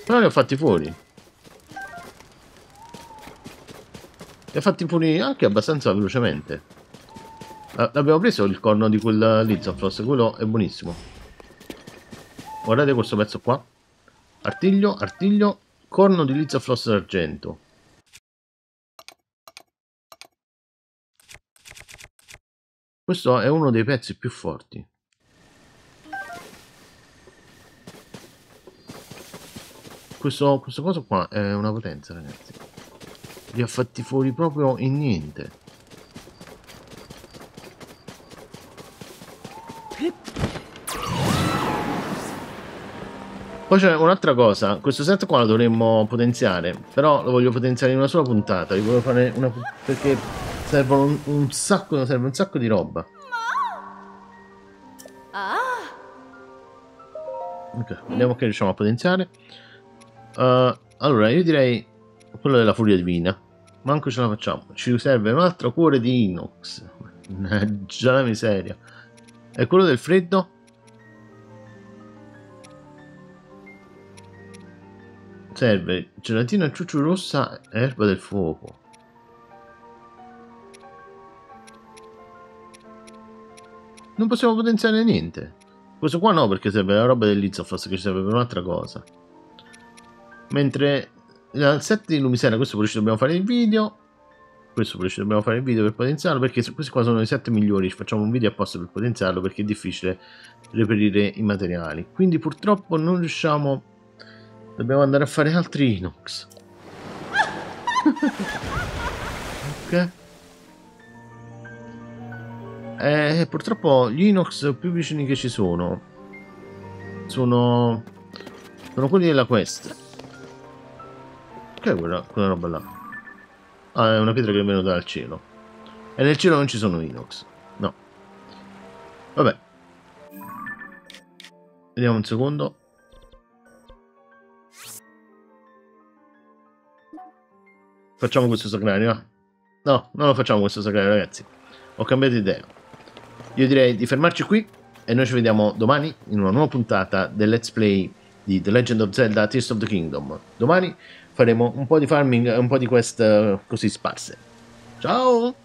Però li ho fatti fuori. Li ha fatti fuori anche abbastanza velocemente. L'abbiamo preso il corno di quel Lizafrost, quello è buonissimo. Guardate questo pezzo qua. Artiglio, artiglio, corno di Lizafrost d'argento. Questo è uno dei pezzi più forti. Questo, questo coso qua è una potenza, ragazzi li ha fatti fuori proprio in niente. Poi c'è un'altra cosa, questo set qua lo dovremmo potenziare, però lo voglio potenziare in una sola puntata, voglio fare una perché servono un, un, sacco, serve un sacco di roba. Ok, vediamo che riusciamo a potenziare. Uh, allora, io direi quello della furia divina. Manco ce la facciamo. Ci serve un altro cuore di inox. Già la miseria. E quello del freddo? Serve gelatina ciuccio rossa e erba del fuoco. Non possiamo potenziare niente. Questo qua no, perché serve la roba dell'Izofos che ci serve per un'altra cosa. Mentre il set di Lumisera, questo pure ci dobbiamo fare il video. Questo pure ci dobbiamo fare il video per potenziarlo, perché questi qua sono i set migliori, facciamo un video apposta per potenziarlo, perché è difficile reperire i materiali. Quindi purtroppo non riusciamo... Dobbiamo andare a fare altri inox. ok. Eh, purtroppo gli inox più vicini che ci sono sono, sono quelli della quest che è quella, quella roba là? Ah, è una pietra che è venuta dal cielo. E nel cielo non ci sono inox. No. Vabbè. Vediamo un secondo. Facciamo questo sacrario. No, non lo facciamo questo sacrario, ragazzi. Ho cambiato idea. Io direi di fermarci qui e noi ci vediamo domani in una nuova puntata del Let's Play di The Legend of Zelda Tears of the Kingdom. Domani faremo un po' di farming e un po' di quest eh, così sparse. Ciao!